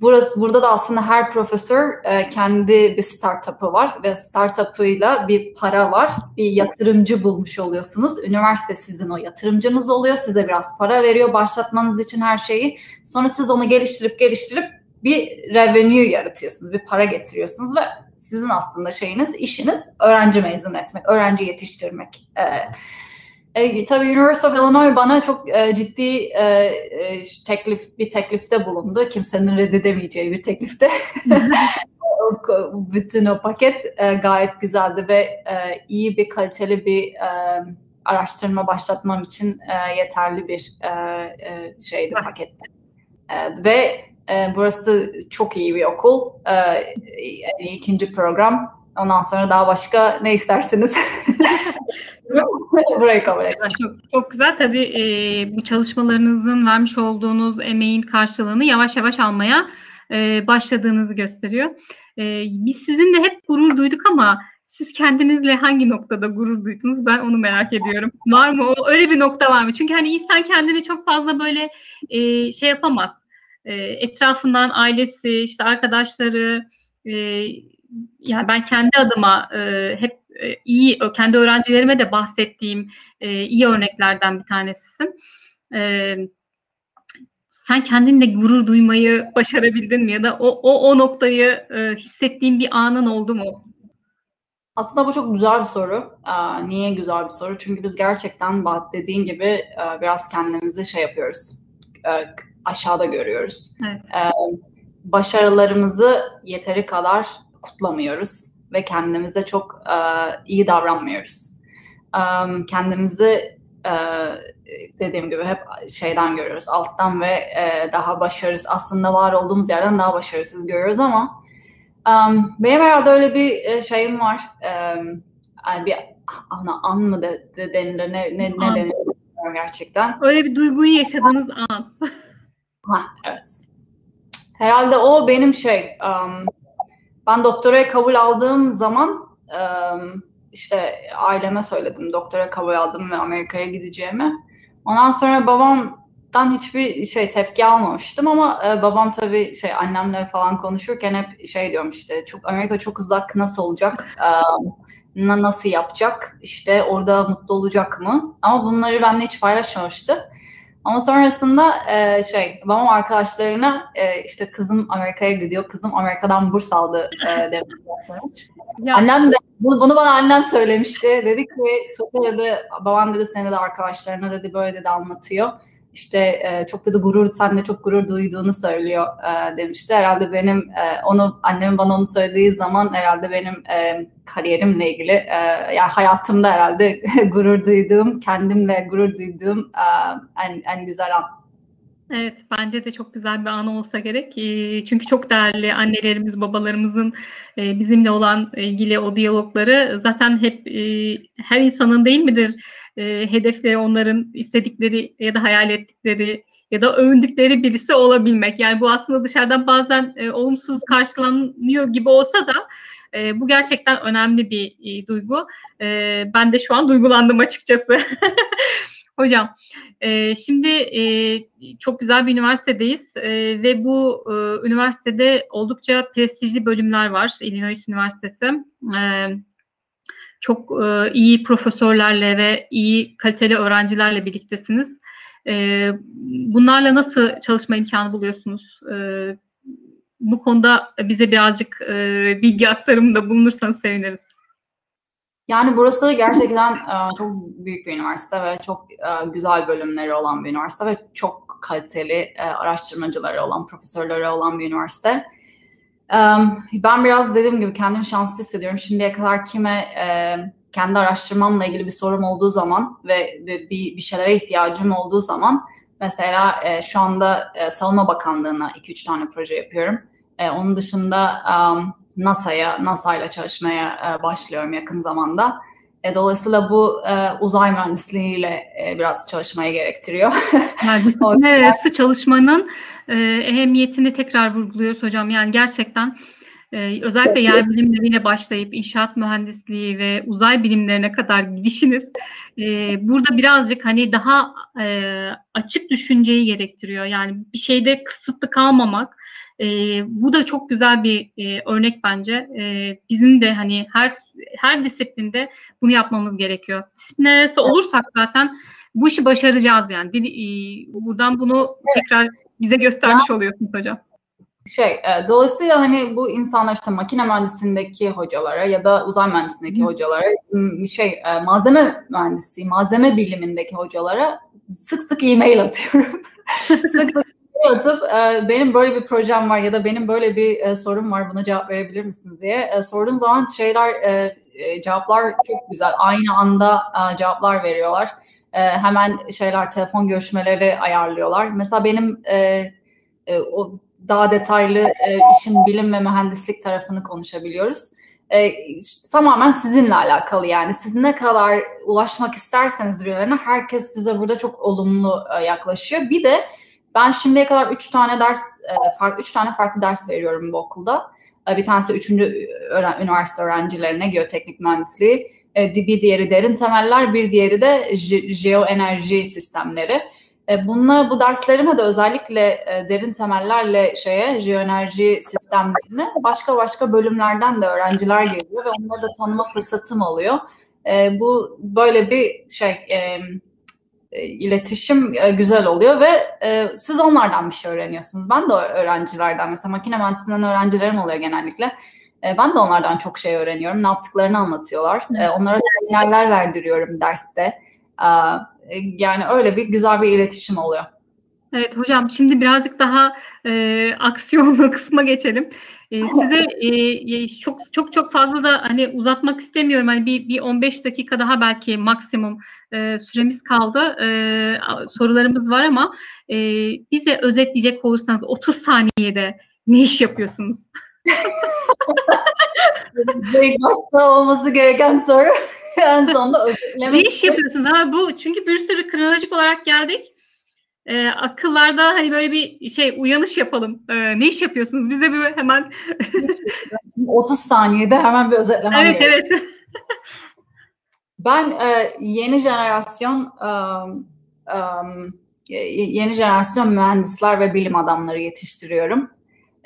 Burası burada da aslında her profesör kendi bir startup'ı var ve startup'ıyla bir para var. Bir yatırımcı bulmuş oluyorsunuz. Üniversite sizin o yatırımcınız oluyor. Size biraz para veriyor başlatmanız için her şeyi. Sonra siz onu geliştirip geliştirip bir revenue yaratıyorsunuz, bir para getiriyorsunuz ve sizin aslında şeyiniz, işiniz öğrenci mezun etmek, öğrenci yetiştirmek. Ee, e, tabii University of Illinois bana çok e, ciddi e, e, teklif bir teklifte bulundu. Kimsenin reddedemeyeceği bir teklifte. Bütün o paket e, gayet güzeldi ve e, iyi bir kaliteli bir e, araştırma başlatmam için e, yeterli bir e, e, şeydi paketti. E, ve e, burası çok iyi bir okul. E, yani ikinci program. Ondan sonra daha başka ne isterseniz. Burayı kabul. Çok, çok güzel. Tabii e, bu çalışmalarınızın vermiş olduğunuz emeğin karşılığını yavaş yavaş almaya e, başladığınızı gösteriyor. E, biz sizinle hep gurur duyduk ama siz kendinizle hangi noktada gurur duydunuz? Ben onu merak ediyorum. Var mı? O, öyle bir nokta var mı? Çünkü hani insan kendini çok fazla böyle e, şey yapamaz e, etrafından ailesi, işte arkadaşları, e, yani ben kendi adıma e, hep e, iyi, kendi öğrencilerime de bahsettiğim iyi örneklerden bir tanesisin. Sen kendinle gurur duymayı başarabildin mi ya da o o, o noktayı e, hissettiğin bir anın oldu mu? Aslında bu çok güzel bir soru. Ee, niye güzel bir soru? Çünkü biz gerçekten dediğin gibi biraz kendimizi şey yapıyoruz. Aşağıda görüyoruz. Evet. Ee, başarılarımızı yeteri kadar kutlamıyoruz ve kendimize çok e, iyi davranmıyoruz. um, kendimizi uh, dediğim gibi hep şeyden görüyoruz, alttan ve uh, daha başarısız, aslında var olduğumuz yerden daha başarısız görüyoruz ama benim herhalde öyle bir şeyim var. Bir ana an mı de, de denilir, ne, ne, ne denir gerçekten. Öyle bir duyguyu yaşadığınız an. ha, evet. Herhalde o benim şey, um, ben doktoraya kabul aldığım zaman um, işte aileme söyledim doktora kabul aldım ve Amerika'ya gideceğimi. Ondan sonra babamdan hiçbir şey tepki almamıştım ama e, babam tabii şey annemle falan konuşurken hep şey diyorum işte çok Amerika çok uzak nasıl olacak? Um, nasıl yapacak? İşte orada mutlu olacak mı? Ama bunları benimle hiç paylaşmamıştı. Ama sonrasında e, şey babam arkadaşlarına e, işte kızım Amerika'ya gidiyor. Kızım Amerika'dan burs aldı e, demiş. Annem de bunu, bunu bana annem söylemişti. Dedi ki çok dedi babam dedi seni de arkadaşlarına dedi böyle dedi anlatıyor işte e, çok da gurur, sen de çok gurur duyduğunu söylüyor e, demişti. Herhalde benim e, onu annem bana onu söylediği zaman herhalde benim e, kariyerimle ilgili e, yani hayatımda herhalde gurur duyduğum, kendimle gurur duyduğum e, en, en güzel an. Evet, bence de çok güzel bir an olsa gerek. Çünkü çok değerli annelerimiz, babalarımızın bizimle olan ilgili o diyalogları zaten hep her insanın değil midir e, hedefleri onların istedikleri ya da hayal ettikleri ya da övündükleri birisi olabilmek. Yani bu aslında dışarıdan bazen e, olumsuz karşılanıyor gibi olsa da e, bu gerçekten önemli bir e, duygu. E, ben de şu an duygulandım açıkçası. Hocam, e, şimdi e, çok güzel bir üniversitedeyiz e, ve bu e, üniversitede oldukça prestijli bölümler var. Illinois Üniversitesi. E, çok e, iyi profesörlerle ve iyi kaliteli öğrencilerle birliktesiniz. E, bunlarla nasıl çalışma imkanı buluyorsunuz? E, bu konuda bize birazcık e, bilgi aktarımında bulunursanız seviniriz. Yani burası gerçekten e, çok büyük bir üniversite ve çok e, güzel bölümleri olan bir üniversite ve çok kaliteli e, araştırmacıları olan, profesörleri olan bir üniversite. Ben biraz dediğim gibi kendimi şanslı hissediyorum. Şimdiye kadar kime kendi araştırmamla ilgili bir sorum olduğu zaman ve bir, bir şeylere ihtiyacım olduğu zaman mesela şu anda Savunma Bakanlığı'na 2-3 tane proje yapıyorum. Onun dışında NASA'ya, NASA ile çalışmaya başlıyorum yakın zamanda. dolayısıyla bu uzay mühendisliğiyle biraz çalışmaya gerektiriyor. Yani disiplinler çalışmanın e, ehemmiyetini tekrar vurguluyoruz hocam. Yani gerçekten e, özellikle yer bilimleriyle başlayıp inşaat mühendisliği ve uzay bilimlerine kadar gidişiniz e, burada birazcık hani daha e, açık düşünceyi gerektiriyor. Yani bir şeyde kısıtlı kalmamak. E, bu da çok güzel bir e, örnek bence. E, bizim de hani her her disiplinde bunu yapmamız gerekiyor. Disiplinler arası olursak zaten bu işi başaracağız yani. Buradan bunu tekrar bize göstermiş oluyorsunuz hocam. Şey, e, dolayısıyla hani bu insanlar işte makine mühendisliğindeki hocalara ya da uzay mühendisliğindeki Hı. hocalara şey e, malzeme mühendisliği, malzeme bilimindeki hocalara sık sık e-mail atıyorum. sık sık atıp e, benim böyle bir projem var ya da benim böyle bir sorum var buna cevap verebilir misiniz diye sorduğum zaman şeyler cevaplar çok güzel. Aynı anda cevaplar veriyorlar e, hemen şeyler telefon görüşmeleri ayarlıyorlar. Mesela benim e, e, o daha detaylı e, işin bilim ve mühendislik tarafını konuşabiliyoruz. E, işte, tamamen sizinle alakalı yani siz ne kadar ulaşmak isterseniz birilerine herkes size burada çok olumlu e, yaklaşıyor. Bir de ben şimdiye kadar üç tane ders, e, farklı üç tane farklı ders veriyorum bu okulda. E, bir tanesi üçüncü öğren, üniversite öğrencilerine geoteknik mühendisliği. E, bir diğeri derin temeller, bir diğeri de jeoenerji sistemleri. E, bununla bu derslerime de özellikle e, derin temellerle şeye jeoenerji sistemlerini başka başka bölümlerden de öğrenciler geliyor ve onları da tanıma fırsatım oluyor. Bu böyle bir şey iletişim güzel oluyor ve siz onlardan bir şey öğreniyorsunuz. Ben de öğrencilerden mesela makine mühendisliğinden öğrencilerim oluyor genellikle e, ben de onlardan çok şey öğreniyorum. Ne yaptıklarını anlatıyorlar. E, onlara seminerler verdiriyorum derste. E, yani öyle bir güzel bir iletişim oluyor. Evet hocam şimdi birazcık daha e, aksiyonlu kısma geçelim. E, size e, çok çok çok fazla da hani uzatmak istemiyorum. Hani bir, bir 15 dakika daha belki maksimum e, süremiz kaldı. E, sorularımız var ama e, bize özetleyecek olursanız 30 saniyede ne iş yapıyorsunuz? İlk başta olması gereken soru en sonunda özetlemek. Ne iş yapıyorsunuz? Ha, bu çünkü bir sürü kronolojik olarak geldik e, akıllarda hani böyle bir şey uyanış yapalım. E, ne iş yapıyorsunuz? Bize bir hemen 30 saniyede hemen bir özetlemem Evet gerekiyor. evet. ben e, yeni jenerasyon um, um, yeni jenerasyon mühendisler ve bilim adamları yetiştiriyorum.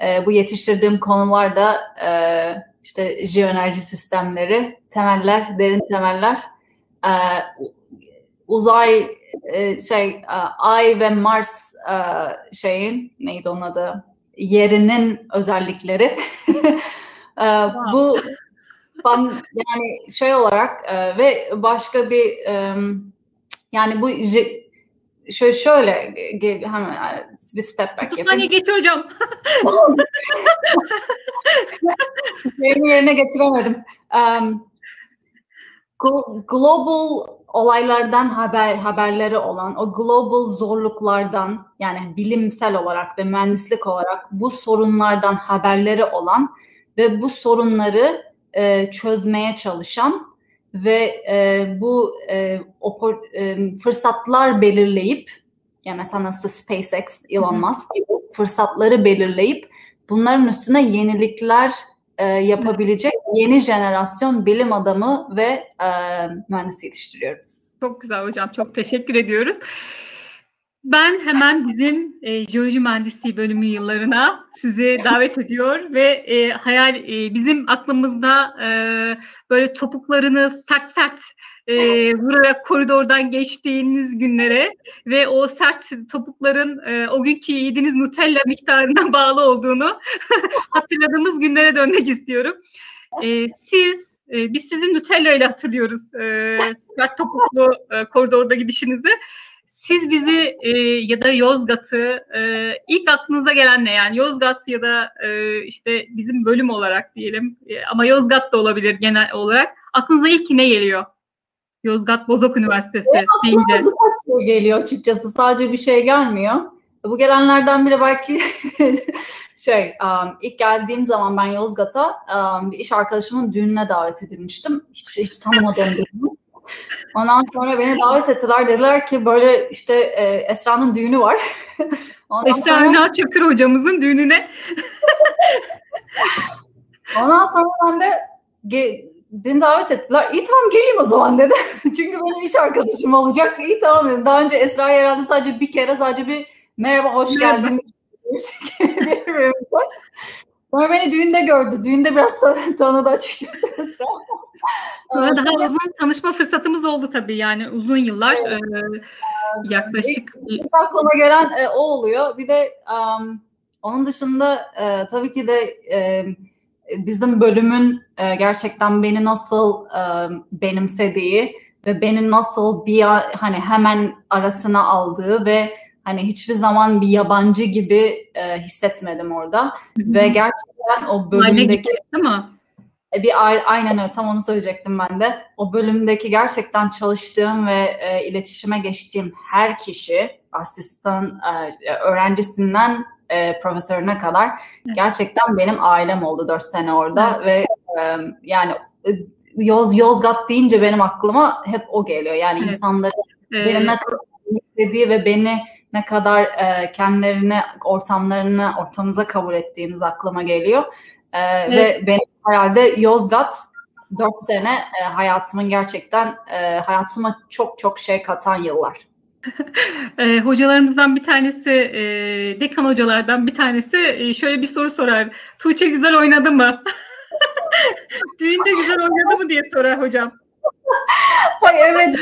E, bu yetiştirdiğim konularda e, işte jeoenerji sistemleri, temeller, derin temeller, e, uzay e, şey e, Ay ve Mars e, şeyin neydi onun adı? Yerinin özellikleri. Bu ben yani şey olarak ve başka bir yani bu şöyle şöyle hemen bir step back yapayım. Hani geç hocam. Şeyimi yerine getiremedim. Um, global olaylardan haber haberleri olan o global zorluklardan yani bilimsel olarak ve mühendislik olarak bu sorunlardan haberleri olan ve bu sorunları e, çözmeye çalışan ve e, bu e, opor, e, fırsatlar belirleyip yani mesela nasıl SpaceX, Elon Musk gibi fırsatları belirleyip bunların üstüne yenilikler e, yapabilecek yeni jenerasyon bilim adamı ve e, mühendis yetiştiriyorum. Çok güzel hocam. Çok teşekkür ediyoruz. Ben hemen bizim e, jeoloji mühendisliği bölümü yıllarına sizi davet ediyor ve e, hayal e, bizim aklımızda e, böyle topuklarını sert sert e, vurarak koridordan geçtiğiniz günlere ve o sert topukların e, o günkü yediğiniz Nutella miktarına bağlı olduğunu hatırladığımız günlere dönmek istiyorum. E, siz e, biz sizi Nutella ile hatırlıyoruz e, sert topuklu e, koridorda gidişinizi. Siz bizi e, ya da Yozgat'ı e, ilk aklınıza gelen ne yani Yozgat ya da e, işte bizim bölüm olarak diyelim e, ama Yozgat da olabilir genel olarak aklınıza ilk ne geliyor? Yozgat Bozok Üniversitesi evet, deyince. Birkaç şey geliyor açıkçası sadece bir şey gelmiyor. Bu gelenlerden biri belki şey um, ilk geldiğim zaman ben Yozgat'a um, bir iş arkadaşımın düğününe davet edilmiştim. Hiç hiç tanımadığım birini. Ondan sonra beni davet ettiler. Dediler ki böyle işte e, Esra'nın düğünü var. Ondan Esra sonra... Ünal Çakır hocamızın düğününe. Ondan sonra ben de ge- beni davet ettiler. İyi tamam geleyim o zaman dedi. Çünkü benim iş arkadaşım olacak. İyi tamam dedim. Daha önce Esra herhalde sadece bir kere sadece bir merhaba hoş geldin Sonra beni düğünde gördü. Düğünde biraz tan- tanıdı açıkçası. Sonra daha uzun tanışma fırsatımız oldu tabii yani uzun yıllar evet. e, yaklaşık. İlk aklıma gelen e, o oluyor. Bir de um, onun dışında e, tabii ki de e, bizim bölümün e, gerçekten beni nasıl e, benimsediği ve beni nasıl bir hani hemen arasına aldığı ve hani hiçbir zaman bir yabancı gibi e, hissetmedim orada Hı-hı. ve gerçekten o bölümdeki değil mi? E, bir aynen öyle tam onu söyleyecektim ben de. O bölümdeki gerçekten çalıştığım ve e, iletişime geçtiğim her kişi asistan e, öğrencisinden e, profesörüne kadar gerçekten benim ailem oldu dört sene orada evet. ve e, yani e, Yoz Yozgat deyince benim aklıma hep o geliyor. Yani evet. insanların evet. benim ne kadar istediği ve beni ne kadar e, kendilerini ortamlarını ortamımıza kabul ettiğiniz aklıma geliyor. E, evet. Ve benim herhalde Yozgat dört sene e, hayatımın gerçekten e, hayatıma çok çok şey katan yıllar. e, hocalarımızdan bir tanesi, e, dekan hocalardan bir tanesi e, şöyle bir soru sorar. Tuğçe güzel oynadı mı? Düğünde güzel oynadı mı diye sorar hocam. Ay evet,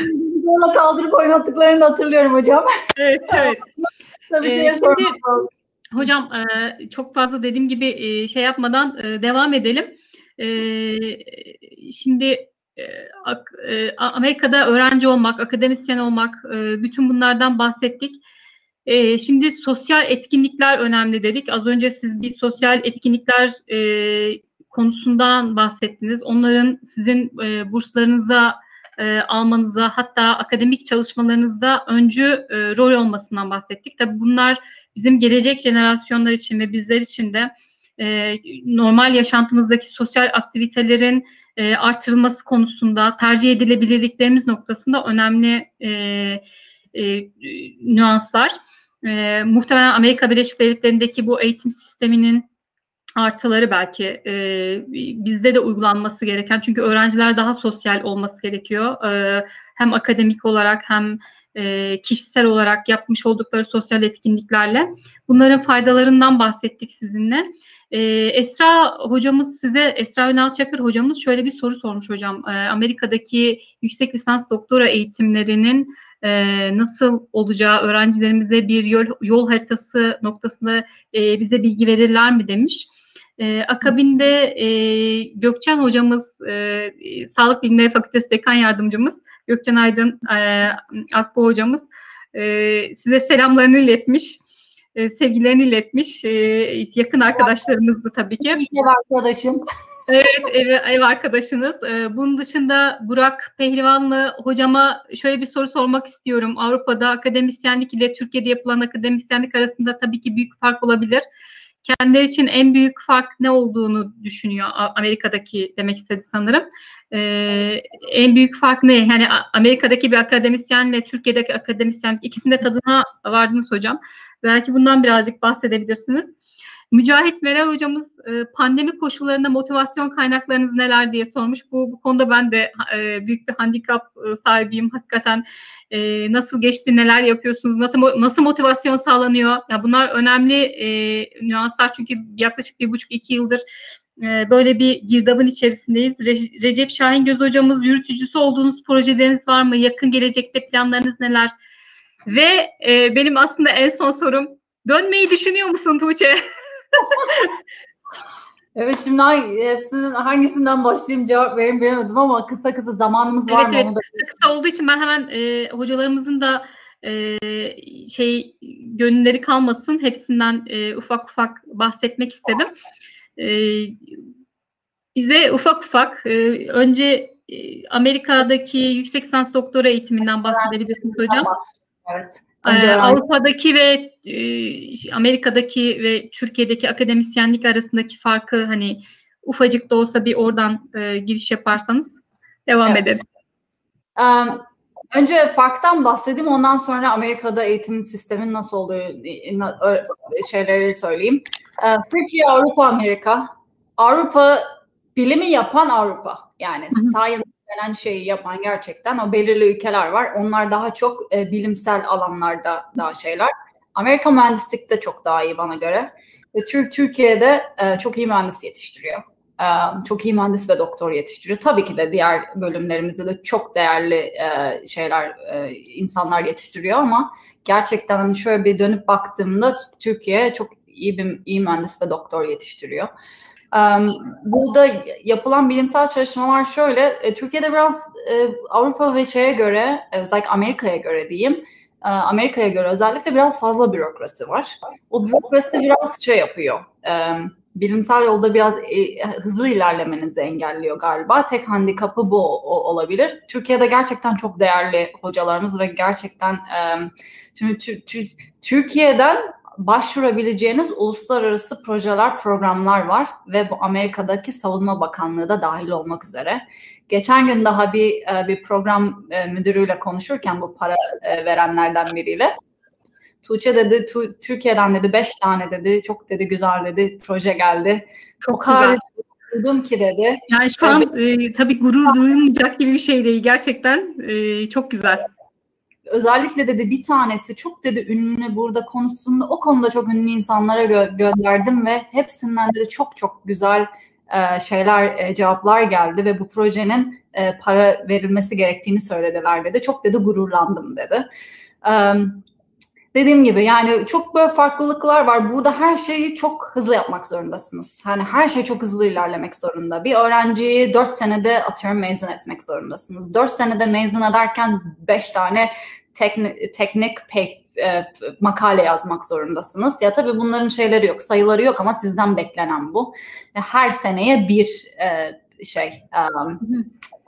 zorla kaldırıp oynattıklarını hatırlıyorum hocam. Evet, evet. Tabii ee, şeye sormak Hocam e, çok fazla dediğim gibi e, şey yapmadan e, devam edelim. Şimdi Amerika'da öğrenci olmak, akademisyen olmak, bütün bunlardan bahsettik. Şimdi sosyal etkinlikler önemli dedik. Az önce siz bir sosyal etkinlikler konusundan bahsettiniz. Onların sizin e, burslarınıza e, almanıza hatta akademik çalışmalarınızda öncü e, rol olmasından bahsettik. Tabii bunlar bizim gelecek jenerasyonlar için ve bizler için de e, normal yaşantımızdaki sosyal aktivitelerin e, artırılması konusunda tercih edilebilirliklerimiz noktasında önemli e, e, nüanslar. E, muhtemelen Amerika Birleşik Devletleri'ndeki bu eğitim sisteminin artıları belki e, bizde de uygulanması gereken çünkü öğrenciler daha sosyal olması gerekiyor e, hem akademik olarak hem e, kişisel olarak yapmış oldukları sosyal etkinliklerle bunların faydalarından bahsettik sizinle. E, Esra hocamız size Esra Ünal Çakır hocamız şöyle bir soru sormuş hocam e, Amerika'daki yüksek lisans doktora eğitimlerinin e, nasıl olacağı öğrencilerimize bir yol, yol haritası noktasında e, bize bilgi verirler mi demiş. E, akabinde e, Gökçen hocamız, e, Sağlık Bilimleri Fakültesi Dekan Yardımcımız, Gökçen Aydın e, Akbo hocamız e, size selamlarını iletmiş, e, sevgilerini iletmiş. E, yakın arkadaşlarımızdı tabii ki. İyi arkadaşım. Evet, ev, ev arkadaşınız. Ee, bunun dışında Burak Pehlivanlı hocama şöyle bir soru sormak istiyorum. Avrupa'da akademisyenlik ile Türkiye'de yapılan akademisyenlik arasında tabii ki büyük fark olabilir kendileri için en büyük fark ne olduğunu düşünüyor Amerika'daki demek istedi sanırım. Ee, en büyük fark ne? Yani Amerika'daki bir akademisyenle Türkiye'deki akademisyen ikisinde tadına vardınız hocam. Belki bundan birazcık bahsedebilirsiniz. Mücahit Meral hocamız e, pandemi koşullarında motivasyon kaynaklarınız neler diye sormuş. Bu, bu konuda ben de e, büyük bir handikap e, sahibiyim. Hakikaten nasıl geçti, neler yapıyorsunuz, nasıl, motivasyon sağlanıyor? Ya bunlar önemli nüanslar çünkü yaklaşık bir buçuk iki yıldır böyle bir girdabın içerisindeyiz. Re- Recep Şahin Göz hocamız yürütücüsü olduğunuz projeleriniz var mı? Yakın gelecekte planlarınız neler? Ve benim aslında en son sorum dönmeyi düşünüyor musun Tuğçe? evet şimdi hepsinin hangisinden başlayayım cevap verin bilemedim ama kısa kısa zamanımız var evet, mı? Evet kısa kısa olduğu için ben hemen e, hocalarımızın da e, şey gönülleri kalmasın hepsinden e, ufak ufak bahsetmek istedim. E, bize ufak ufak e, önce e, Amerika'daki yüksek lisans doktora eğitiminden bahsedebilirsiniz hocam. Evet. Ee, Avrupa'daki ve e, Amerika'daki ve Türkiye'deki akademisyenlik arasındaki farkı hani ufacık da olsa bir oradan e, giriş yaparsanız devam evet. ederiz. Um, önce farktan bahsedeyim ondan sonra Amerika'da eğitim sistemin nasıl olduğu şeyleri söyleyeyim. Uh, Türkiye, Avrupa, Amerika. Avrupa bilimi yapan Avrupa. Yani science denen şeyi yapan gerçekten o belirli ülkeler var. Onlar daha çok e, bilimsel alanlarda daha şeyler. Amerika mühendislik de çok daha iyi bana göre. Ve Türk Türkiye'de e, çok iyi mühendis yetiştiriyor. E, çok iyi mühendis ve doktor yetiştiriyor. Tabii ki de diğer bölümlerimizde de çok değerli e, şeyler, e, insanlar yetiştiriyor ama gerçekten hani şöyle bir dönüp baktığımda Türkiye çok iyi bir iyi mühendis ve doktor yetiştiriyor. Burada yapılan bilimsel çalışmalar şöyle, e, Türkiye'de biraz e, Avrupa ve şeye göre, e, özellikle Amerika'ya göre diyeyim, Amerika'ya göre özellikle biraz fazla bürokrasi var. O bürokrasi biraz şey yapıyor, bilimsel yolda biraz hızlı ilerlemenizi engelliyor galiba. Tek handikapı bu olabilir. Türkiye'de gerçekten çok değerli hocalarımız ve gerçekten e, Türkiye'den başvurabileceğiniz uluslararası projeler, programlar var ve bu Amerika'daki Savunma Bakanlığı da dahil olmak üzere. Geçen gün daha bir e, bir program e, müdürüyle konuşurken bu para e, verenlerden biriyle Tuğçe dedi tu, Türkiye'den dedi beş tane dedi çok dedi güzel dedi proje geldi. Çok güzel. Duydum ki dedi. Yani şu an e, tabii gurur duyulmayacak gibi bir şey değil. Gerçekten e, çok güzel özellikle dedi bir tanesi çok dedi ünlü burada konusunda o konuda çok ünlü insanlara gö- gönderdim ve hepsinden dedi çok çok güzel e, şeyler e, cevaplar geldi ve bu projenin e, para verilmesi gerektiğini söylediler dedi. Çok dedi gururlandım dedi. Um, dediğim gibi yani çok böyle farklılıklar var. Burada her şeyi çok hızlı yapmak zorundasınız. Hani her şey çok hızlı ilerlemek zorunda. Bir öğrenciyi 4 senede atıyorum mezun etmek zorundasınız. 4 senede mezun ederken 5 tane teknik, teknik pek, e, makale yazmak zorundasınız. Ya tabii bunların şeyleri yok, sayıları yok ama sizden beklenen bu. Her seneye bir e, şey um,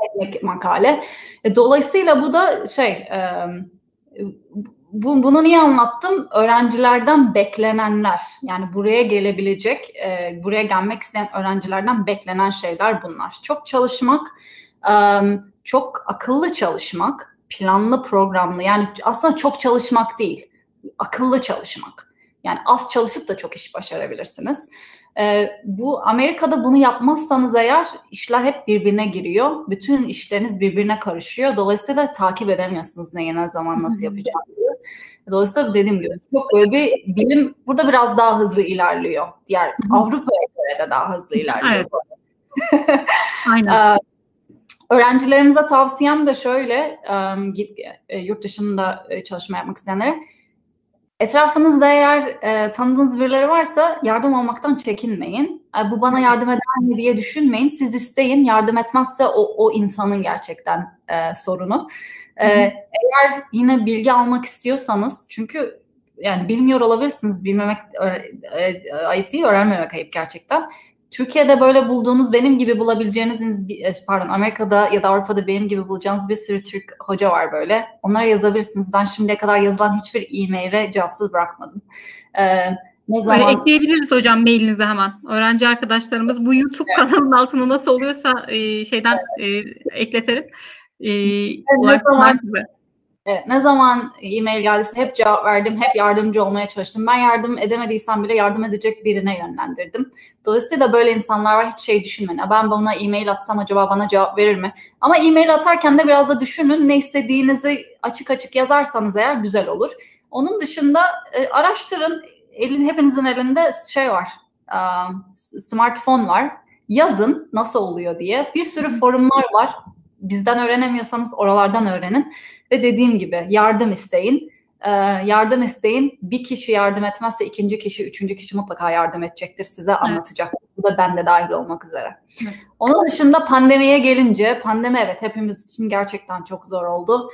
teknik makale. E, dolayısıyla bu da şey um, bu, bunu niye anlattım? Öğrencilerden beklenenler yani buraya gelebilecek, e, buraya gelmek isteyen öğrencilerden beklenen şeyler bunlar. Çok çalışmak, um, çok akıllı çalışmak, planlı programlı yani aslında çok çalışmak değil, akıllı çalışmak. Yani az çalışıp da çok iş başarabilirsiniz. E, bu Amerika'da bunu yapmazsanız eğer işler hep birbirine giriyor. Bütün işleriniz birbirine karışıyor. Dolayısıyla takip edemiyorsunuz neyi ne zaman nasıl yapacağınızı. Dolayısıyla dediğim gibi çok böyle bir bilim burada biraz daha hızlı ilerliyor. Diğer Avrupa'ya göre de daha hızlı ilerliyor. Evet. Aynen. Öğrencilerimize tavsiyem de şöyle, git, e, yurt dışında e, çalışma yapmak isteyenlere Etrafınızda eğer e, tanıdığınız birileri varsa yardım almaktan çekinmeyin. E, bu bana yardım eder mi diye düşünmeyin. Siz isteyin. Yardım etmezse o, o insanın gerçekten e, sorunu. E, eğer yine bilgi almak istiyorsanız çünkü yani bilmiyor olabilirsiniz. Bilmemek e, e, ayıp değil, öğrenmemek ayıp gerçekten. Türkiye'de böyle bulduğunuz benim gibi bulabileceğiniz e, pardon Amerika'da ya da Avrupa'da benim gibi bulacağınız bir sürü Türk hoca var böyle. Onlara yazabilirsiniz. Ben şimdiye kadar yazılan hiçbir e-mail'e cevapsız bırakmadım. Ee, ne zaman... Böyle ekleyebiliriz hocam mailinize hemen. Öğrenci arkadaşlarımız bu YouTube evet. kanalının altına nasıl oluyorsa e, şeyden e, ekletelim. E, ne zaman, size. Evet, ne zaman e-mail geldiyse hep cevap verdim, hep yardımcı olmaya çalıştım. Ben yardım edemediysem bile yardım edecek birine yönlendirdim. Dolayısıyla böyle insanlar var hiç şey düşünmeyin. Ben bana e-mail atsam acaba bana cevap verir mi? Ama e-mail atarken de biraz da düşünün ne istediğinizi açık açık yazarsanız eğer güzel olur. Onun dışında e, araştırın. Elin hepinizin elinde şey var. E, smartphone var. Yazın nasıl oluyor diye. Bir sürü forumlar var. Bizden öğrenemiyorsanız oralardan öğrenin. Ve dediğim gibi yardım isteyin. Ee, yardım isteyin. Bir kişi yardım etmezse ikinci kişi, üçüncü kişi mutlaka yardım edecektir. Size anlatacak. Bu da ben de dahil olmak üzere. Evet. Onun dışında pandemiye gelince, pandemi evet hepimiz için gerçekten çok zor oldu.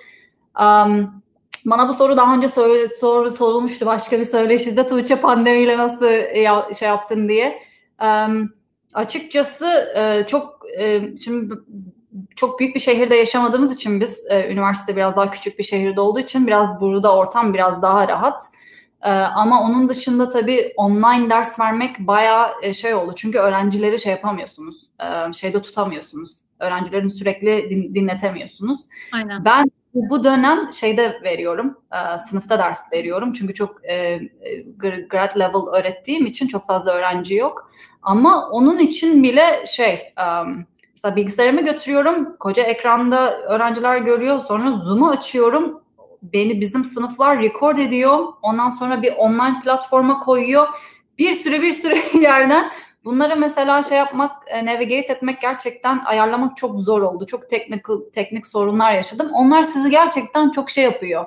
Um, bana bu soru daha önce söyle, soru sorulmuştu başka bir söyleşide Tuğçe pandemiyle nasıl ya, şey yaptın diye. Um, açıkçası e, çok e, şimdi çok büyük bir şehirde yaşamadığımız için biz e, üniversite biraz daha küçük bir şehirde olduğu için biraz burada ortam biraz daha rahat. E, ama onun dışında tabii online ders vermek bayağı e, şey oldu. Çünkü öğrencileri şey yapamıyorsunuz. E, şeyde tutamıyorsunuz. Öğrencilerin sürekli din, dinletemiyorsunuz. Aynen. Ben bu dönem şeyde veriyorum. E, sınıfta ders veriyorum. Çünkü çok e, grad level öğrettiğim için çok fazla öğrenci yok. Ama onun için bile şey um, Mesela bilgisayarımı götürüyorum, koca ekranda öğrenciler görüyor. Sonra Zoom'u açıyorum. Beni bizim sınıflar record ediyor. Ondan sonra bir online platforma koyuyor. Bir sürü bir sürü yerden bunları mesela şey yapmak, e, navigate etmek gerçekten ayarlamak çok zor oldu. Çok teknik teknik sorunlar yaşadım. Onlar sizi gerçekten çok şey yapıyor.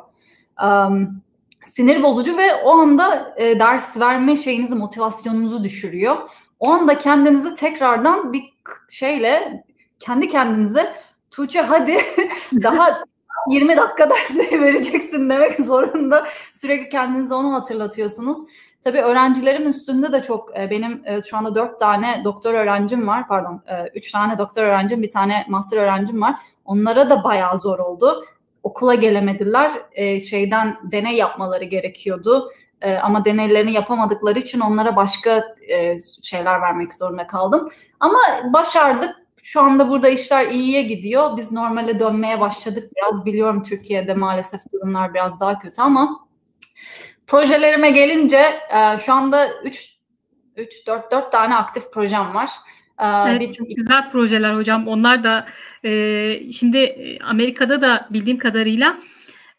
Um, sinir bozucu ve o anda e, ders verme şeyinizi, motivasyonunuzu düşürüyor. O anda kendinizi tekrardan bir şeyle kendi kendinize Tuğçe hadi daha 20 dakika dersi vereceksin demek zorunda sürekli kendinize onu hatırlatıyorsunuz. Tabii öğrencilerim üstünde de çok e, benim e, şu anda dört tane doktor öğrencim var pardon e, üç tane doktor öğrencim bir tane master öğrencim var. Onlara da bayağı zor oldu. Okula gelemediler şeyden deney yapmaları gerekiyordu. Ama deneylerini yapamadıkları için onlara başka şeyler vermek zorunda kaldım. Ama başardık şu anda burada işler iyiye gidiyor. Biz normale dönmeye başladık. Biraz biliyorum Türkiye'de maalesef durumlar biraz daha kötü ama projelerime gelince e, şu anda 3 3 4 4 tane aktif projem var. E, evet, bir, çok güzel projeler hocam. Onlar da e, şimdi Amerika'da da bildiğim kadarıyla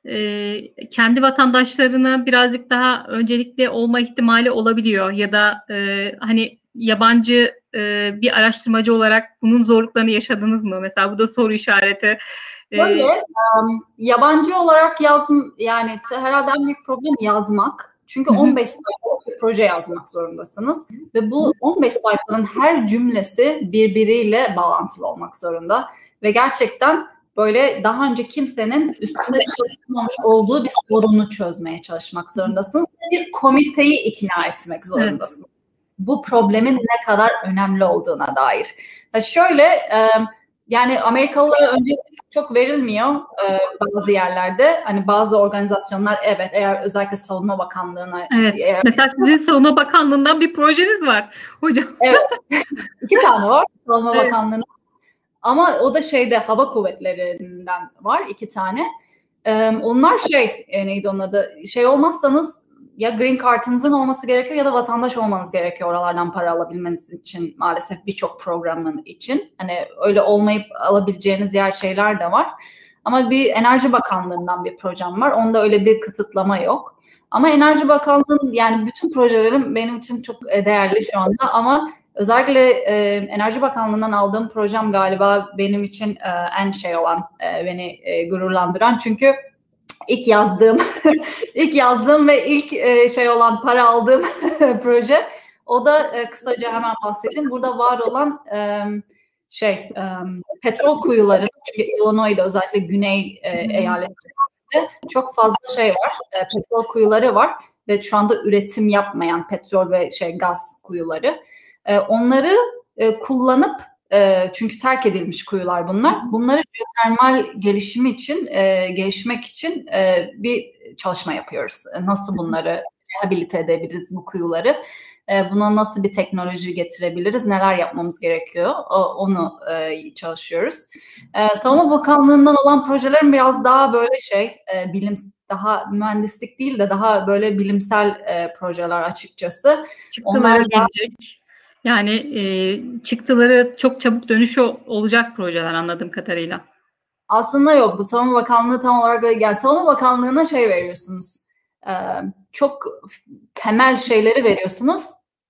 e, kendi vatandaşlarına birazcık daha öncelikli olma ihtimali olabiliyor ya da e, hani yabancı e, bir araştırmacı olarak bunun zorluklarını yaşadınız mı? Mesela bu da soru işareti. Böyle, um, yabancı olarak yazım yani herhalde en büyük problem yazmak. Çünkü Hı-hı. 15 sayfa bir proje yazmak zorundasınız ve bu 15 sayfanın her cümlesi birbiriyle bağlantılı olmak zorunda ve gerçekten böyle daha önce kimsenin üstünde çalışmamış olduğu bir sorunu çözmeye çalışmak zorundasınız. Bir komiteyi ikna etmek zorundasınız. Evet. Bu problemin ne kadar önemli olduğuna dair. Ya şöyle yani Amerikalılara önce çok verilmiyor e, bazı yerlerde. Hani bazı organizasyonlar evet eğer özellikle Savunma Bakanlığı'na. Evet. Eğer, Mesela sizin Savunma Bakanlığı'ndan bir projeniz var hocam. Evet. İki tane var Savunma evet. Bakanlığı'nda. Ama o da şeyde hava kuvvetlerinden var iki tane. Ee, onlar şey e, neydi onun adı? Şey olmazsanız ya green card'ınızın olması gerekiyor ya da vatandaş olmanız gerekiyor oralardan para alabilmeniz için maalesef birçok programın için. Hani öyle olmayıp alabileceğiniz yer şeyler de var. Ama bir Enerji Bakanlığı'ndan bir projem var. Onda öyle bir kısıtlama yok. Ama Enerji Bakanlığı'nın yani bütün projelerim benim için çok e, değerli şu anda ama özellikle e, Enerji Bakanlığı'ndan aldığım projem galiba benim için e, en şey olan, e, beni e, gururlandıran çünkü ilk yazdığım ilk yazdığım ve ilk e, şey olan para aldığım proje. O da e, kısaca hemen bahsedeyim. Burada var olan e, şey e, petrol kuyuları çünkü Illinois'da özellikle güney e, eyaletlerinde çok fazla şey var. E, petrol kuyuları var ve şu anda üretim yapmayan petrol ve şey gaz kuyuları. E, onları e, kullanıp e, çünkü terk edilmiş kuyular bunlar. Bunları jeotermal gelişimi için, e, gelişmek için e, bir çalışma yapıyoruz. Nasıl bunları rehabilite edebiliriz bu kuyuları? E, buna nasıl bir teknoloji getirebiliriz? Neler yapmamız gerekiyor? O, onu e, çalışıyoruz. E, Savunma Bakanlığı'ndan olan projelerin biraz daha böyle şey, e, bilim daha mühendislik değil de daha böyle bilimsel e, projeler açıkçası. Çıktılar Onlar gelecek. Yani e, çıktıları çok çabuk dönüşü olacak projeler anladığım kadarıyla. Aslında yok. Bu Savunma Bakanlığı tam olarak öyle. Yani Savunma Bakanlığı'na şey veriyorsunuz. E, çok temel şeyleri veriyorsunuz.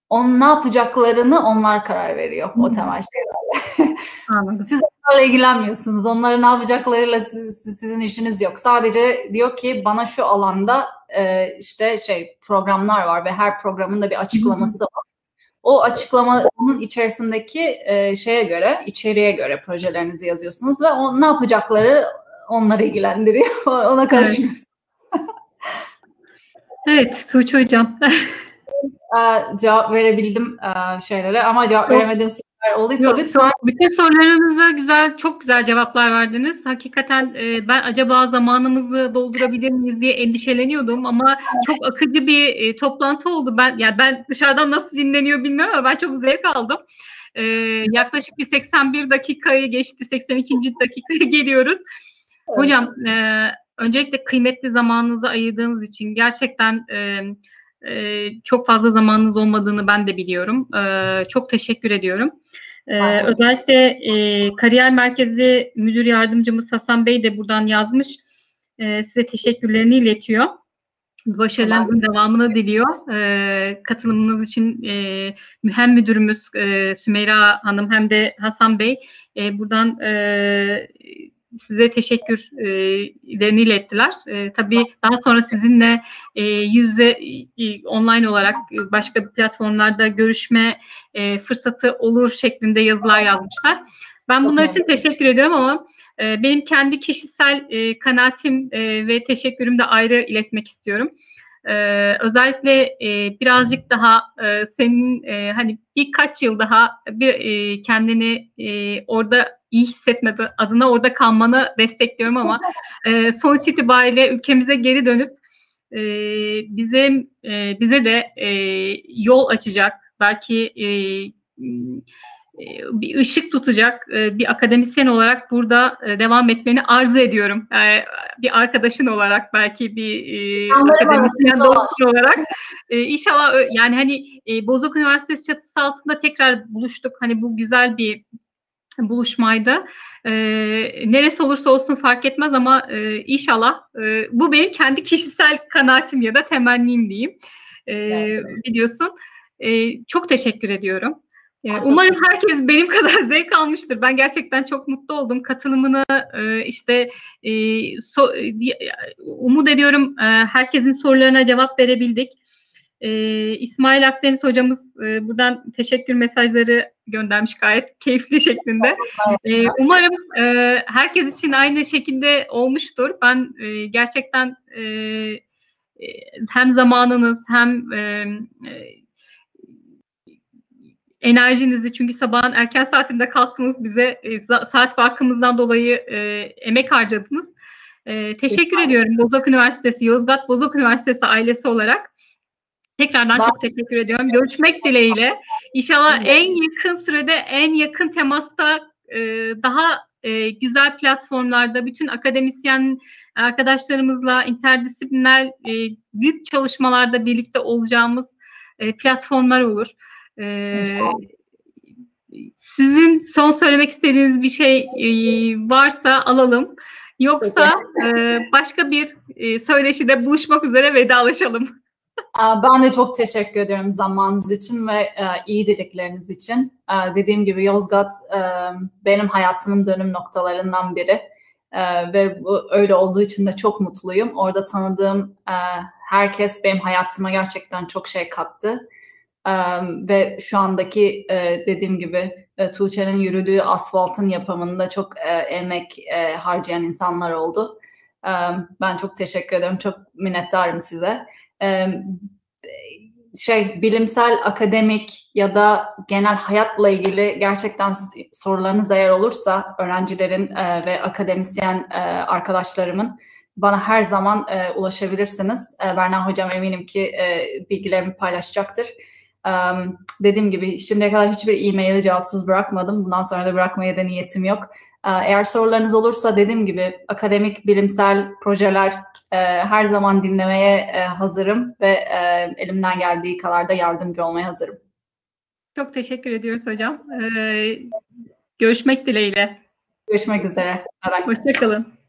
On ne yapacaklarını onlar karar veriyor hmm. o temel şeylerle. Anladım. Siz onlarla ilgilenmiyorsunuz. Onların ne yapacaklarıyla siz, sizin işiniz yok. Sadece diyor ki bana şu alanda e, işte şey programlar var ve her programın da bir açıklaması var o açıklamanın içerisindeki e, şeye göre, içeriğe göre projelerinizi yazıyorsunuz ve o ne yapacakları onları ilgilendiriyor. Ona karışmıyorsunuz. Evet, evet Tuğçe Hocam. cevap verebildim şeylere ama cevap Yok. veremedim olduysa Yok, lütfen. Çok, bütün sorularınıza güzel, çok güzel cevaplar verdiniz. Hakikaten e, ben acaba zamanımızı doldurabilir miyiz diye endişeleniyordum ama çok akıcı bir e, toplantı oldu. Ben yani ben dışarıdan nasıl dinleniyor bilmiyorum ama ben çok zevk aldım. E, yaklaşık bir 81 dakikayı geçti, 82. dakikaya geliyoruz. Evet. Hocam, e, öncelikle kıymetli zamanınızı ayırdığınız için gerçekten e, e, çok fazla zamanınız olmadığını ben de biliyorum. E, çok teşekkür ediyorum. Ee, özellikle e, kariyer merkezi müdür yardımcımız Hasan Bey de buradan yazmış. E, size teşekkürlerini iletiyor. Başarılarınızın tamam. devamını diliyor. E, katılımınız için e, hem müdürümüz e, Sümeyra Hanım hem de Hasan Bey e, buradan e, size teşekkürlerini e, ilettiler. E, tabii daha sonra sizinle e, yüzde e, online olarak başka platformlarda görüşme e, fırsatı olur şeklinde yazılar yazmışlar. Ben bunlar için teşekkür ediyorum ama e, benim kendi kişisel e, kanaatim e, ve teşekkürümü de ayrı iletmek istiyorum. Ee, özellikle e, birazcık daha e, senin e, hani birkaç yıl daha bir e, kendini e, orada iyi hissetme adına orada kalmanı destekliyorum ama e, sonuç itibariyle ülkemize geri dönüp e, bize e, bize de e, yol açacak belki e, bir ışık tutacak bir akademisyen olarak burada devam etmeni arzu ediyorum. bir arkadaşın olarak belki bir akademisyen dostu olarak. İnşallah yani hani Bozok Üniversitesi çatısı altında tekrar buluştuk. Hani bu güzel bir buluşmaydı. E, neresi olursa olsun fark etmez ama e, inşallah e, bu benim kendi kişisel kanaatim ya da temennim diyeyim. E, biliyorsun. E, çok teşekkür ediyorum. E, umarım herkes benim kadar zevk almıştır. Ben gerçekten çok mutlu oldum. Katılımını e, işte e, so, umut ediyorum e, herkesin sorularına cevap verebildik. E, İsmail Akdeniz hocamız e, buradan teşekkür mesajları göndermiş gayet keyifli şeklinde. E, umarım e, herkes için aynı şekilde olmuştur. Ben e, gerçekten e, hem zamanınız hem e, enerjinizi çünkü sabahın erken saatinde kalktınız bize e, saat farkımızdan dolayı e, emek harcadınız. E, teşekkür evet. ediyorum Bozok Üniversitesi, Yozgat Bozok Üniversitesi ailesi olarak. Tekrardan çok teşekkür ediyorum. Görüşmek dileğiyle. İnşallah evet. en yakın sürede, en yakın temasta e, daha e, güzel platformlarda bütün akademisyen arkadaşlarımızla interdisipliner e, büyük çalışmalarda birlikte olacağımız e, platformlar olur. Sizin son söylemek istediğiniz bir şey varsa alalım. Yoksa e, başka bir e, söyleşide buluşmak üzere vedalaşalım. Ben de çok teşekkür ediyorum zamanınız için ve iyi dilekleriniz için. Dediğim gibi Yozgat benim hayatımın dönüm noktalarından biri. Ve bu öyle olduğu için de çok mutluyum. Orada tanıdığım herkes benim hayatıma gerçekten çok şey kattı. Ve şu andaki dediğim gibi Tuğçe'nin yürüdüğü asfaltın yapımında çok emek harcayan insanlar oldu. Ben çok teşekkür ederim. Çok minnettarım size şey bilimsel, akademik ya da genel hayatla ilgili gerçekten sorularınız eğer olursa öğrencilerin e, ve akademisyen e, arkadaşlarımın bana her zaman e, ulaşabilirsiniz. E, Berna Hocam eminim ki e, bilgilerimi paylaşacaktır. E, dediğim gibi şimdiye kadar hiçbir e-maili cevapsız bırakmadım. Bundan sonra da bırakmaya da niyetim yok. Ee, eğer sorularınız olursa dediğim gibi akademik, bilimsel projeler e, her zaman dinlemeye e, hazırım ve e, elimden geldiği kadar da yardımcı olmaya hazırım. Çok teşekkür ediyoruz hocam. Ee, görüşmek dileğiyle. Görüşmek üzere. Hoşçakalın.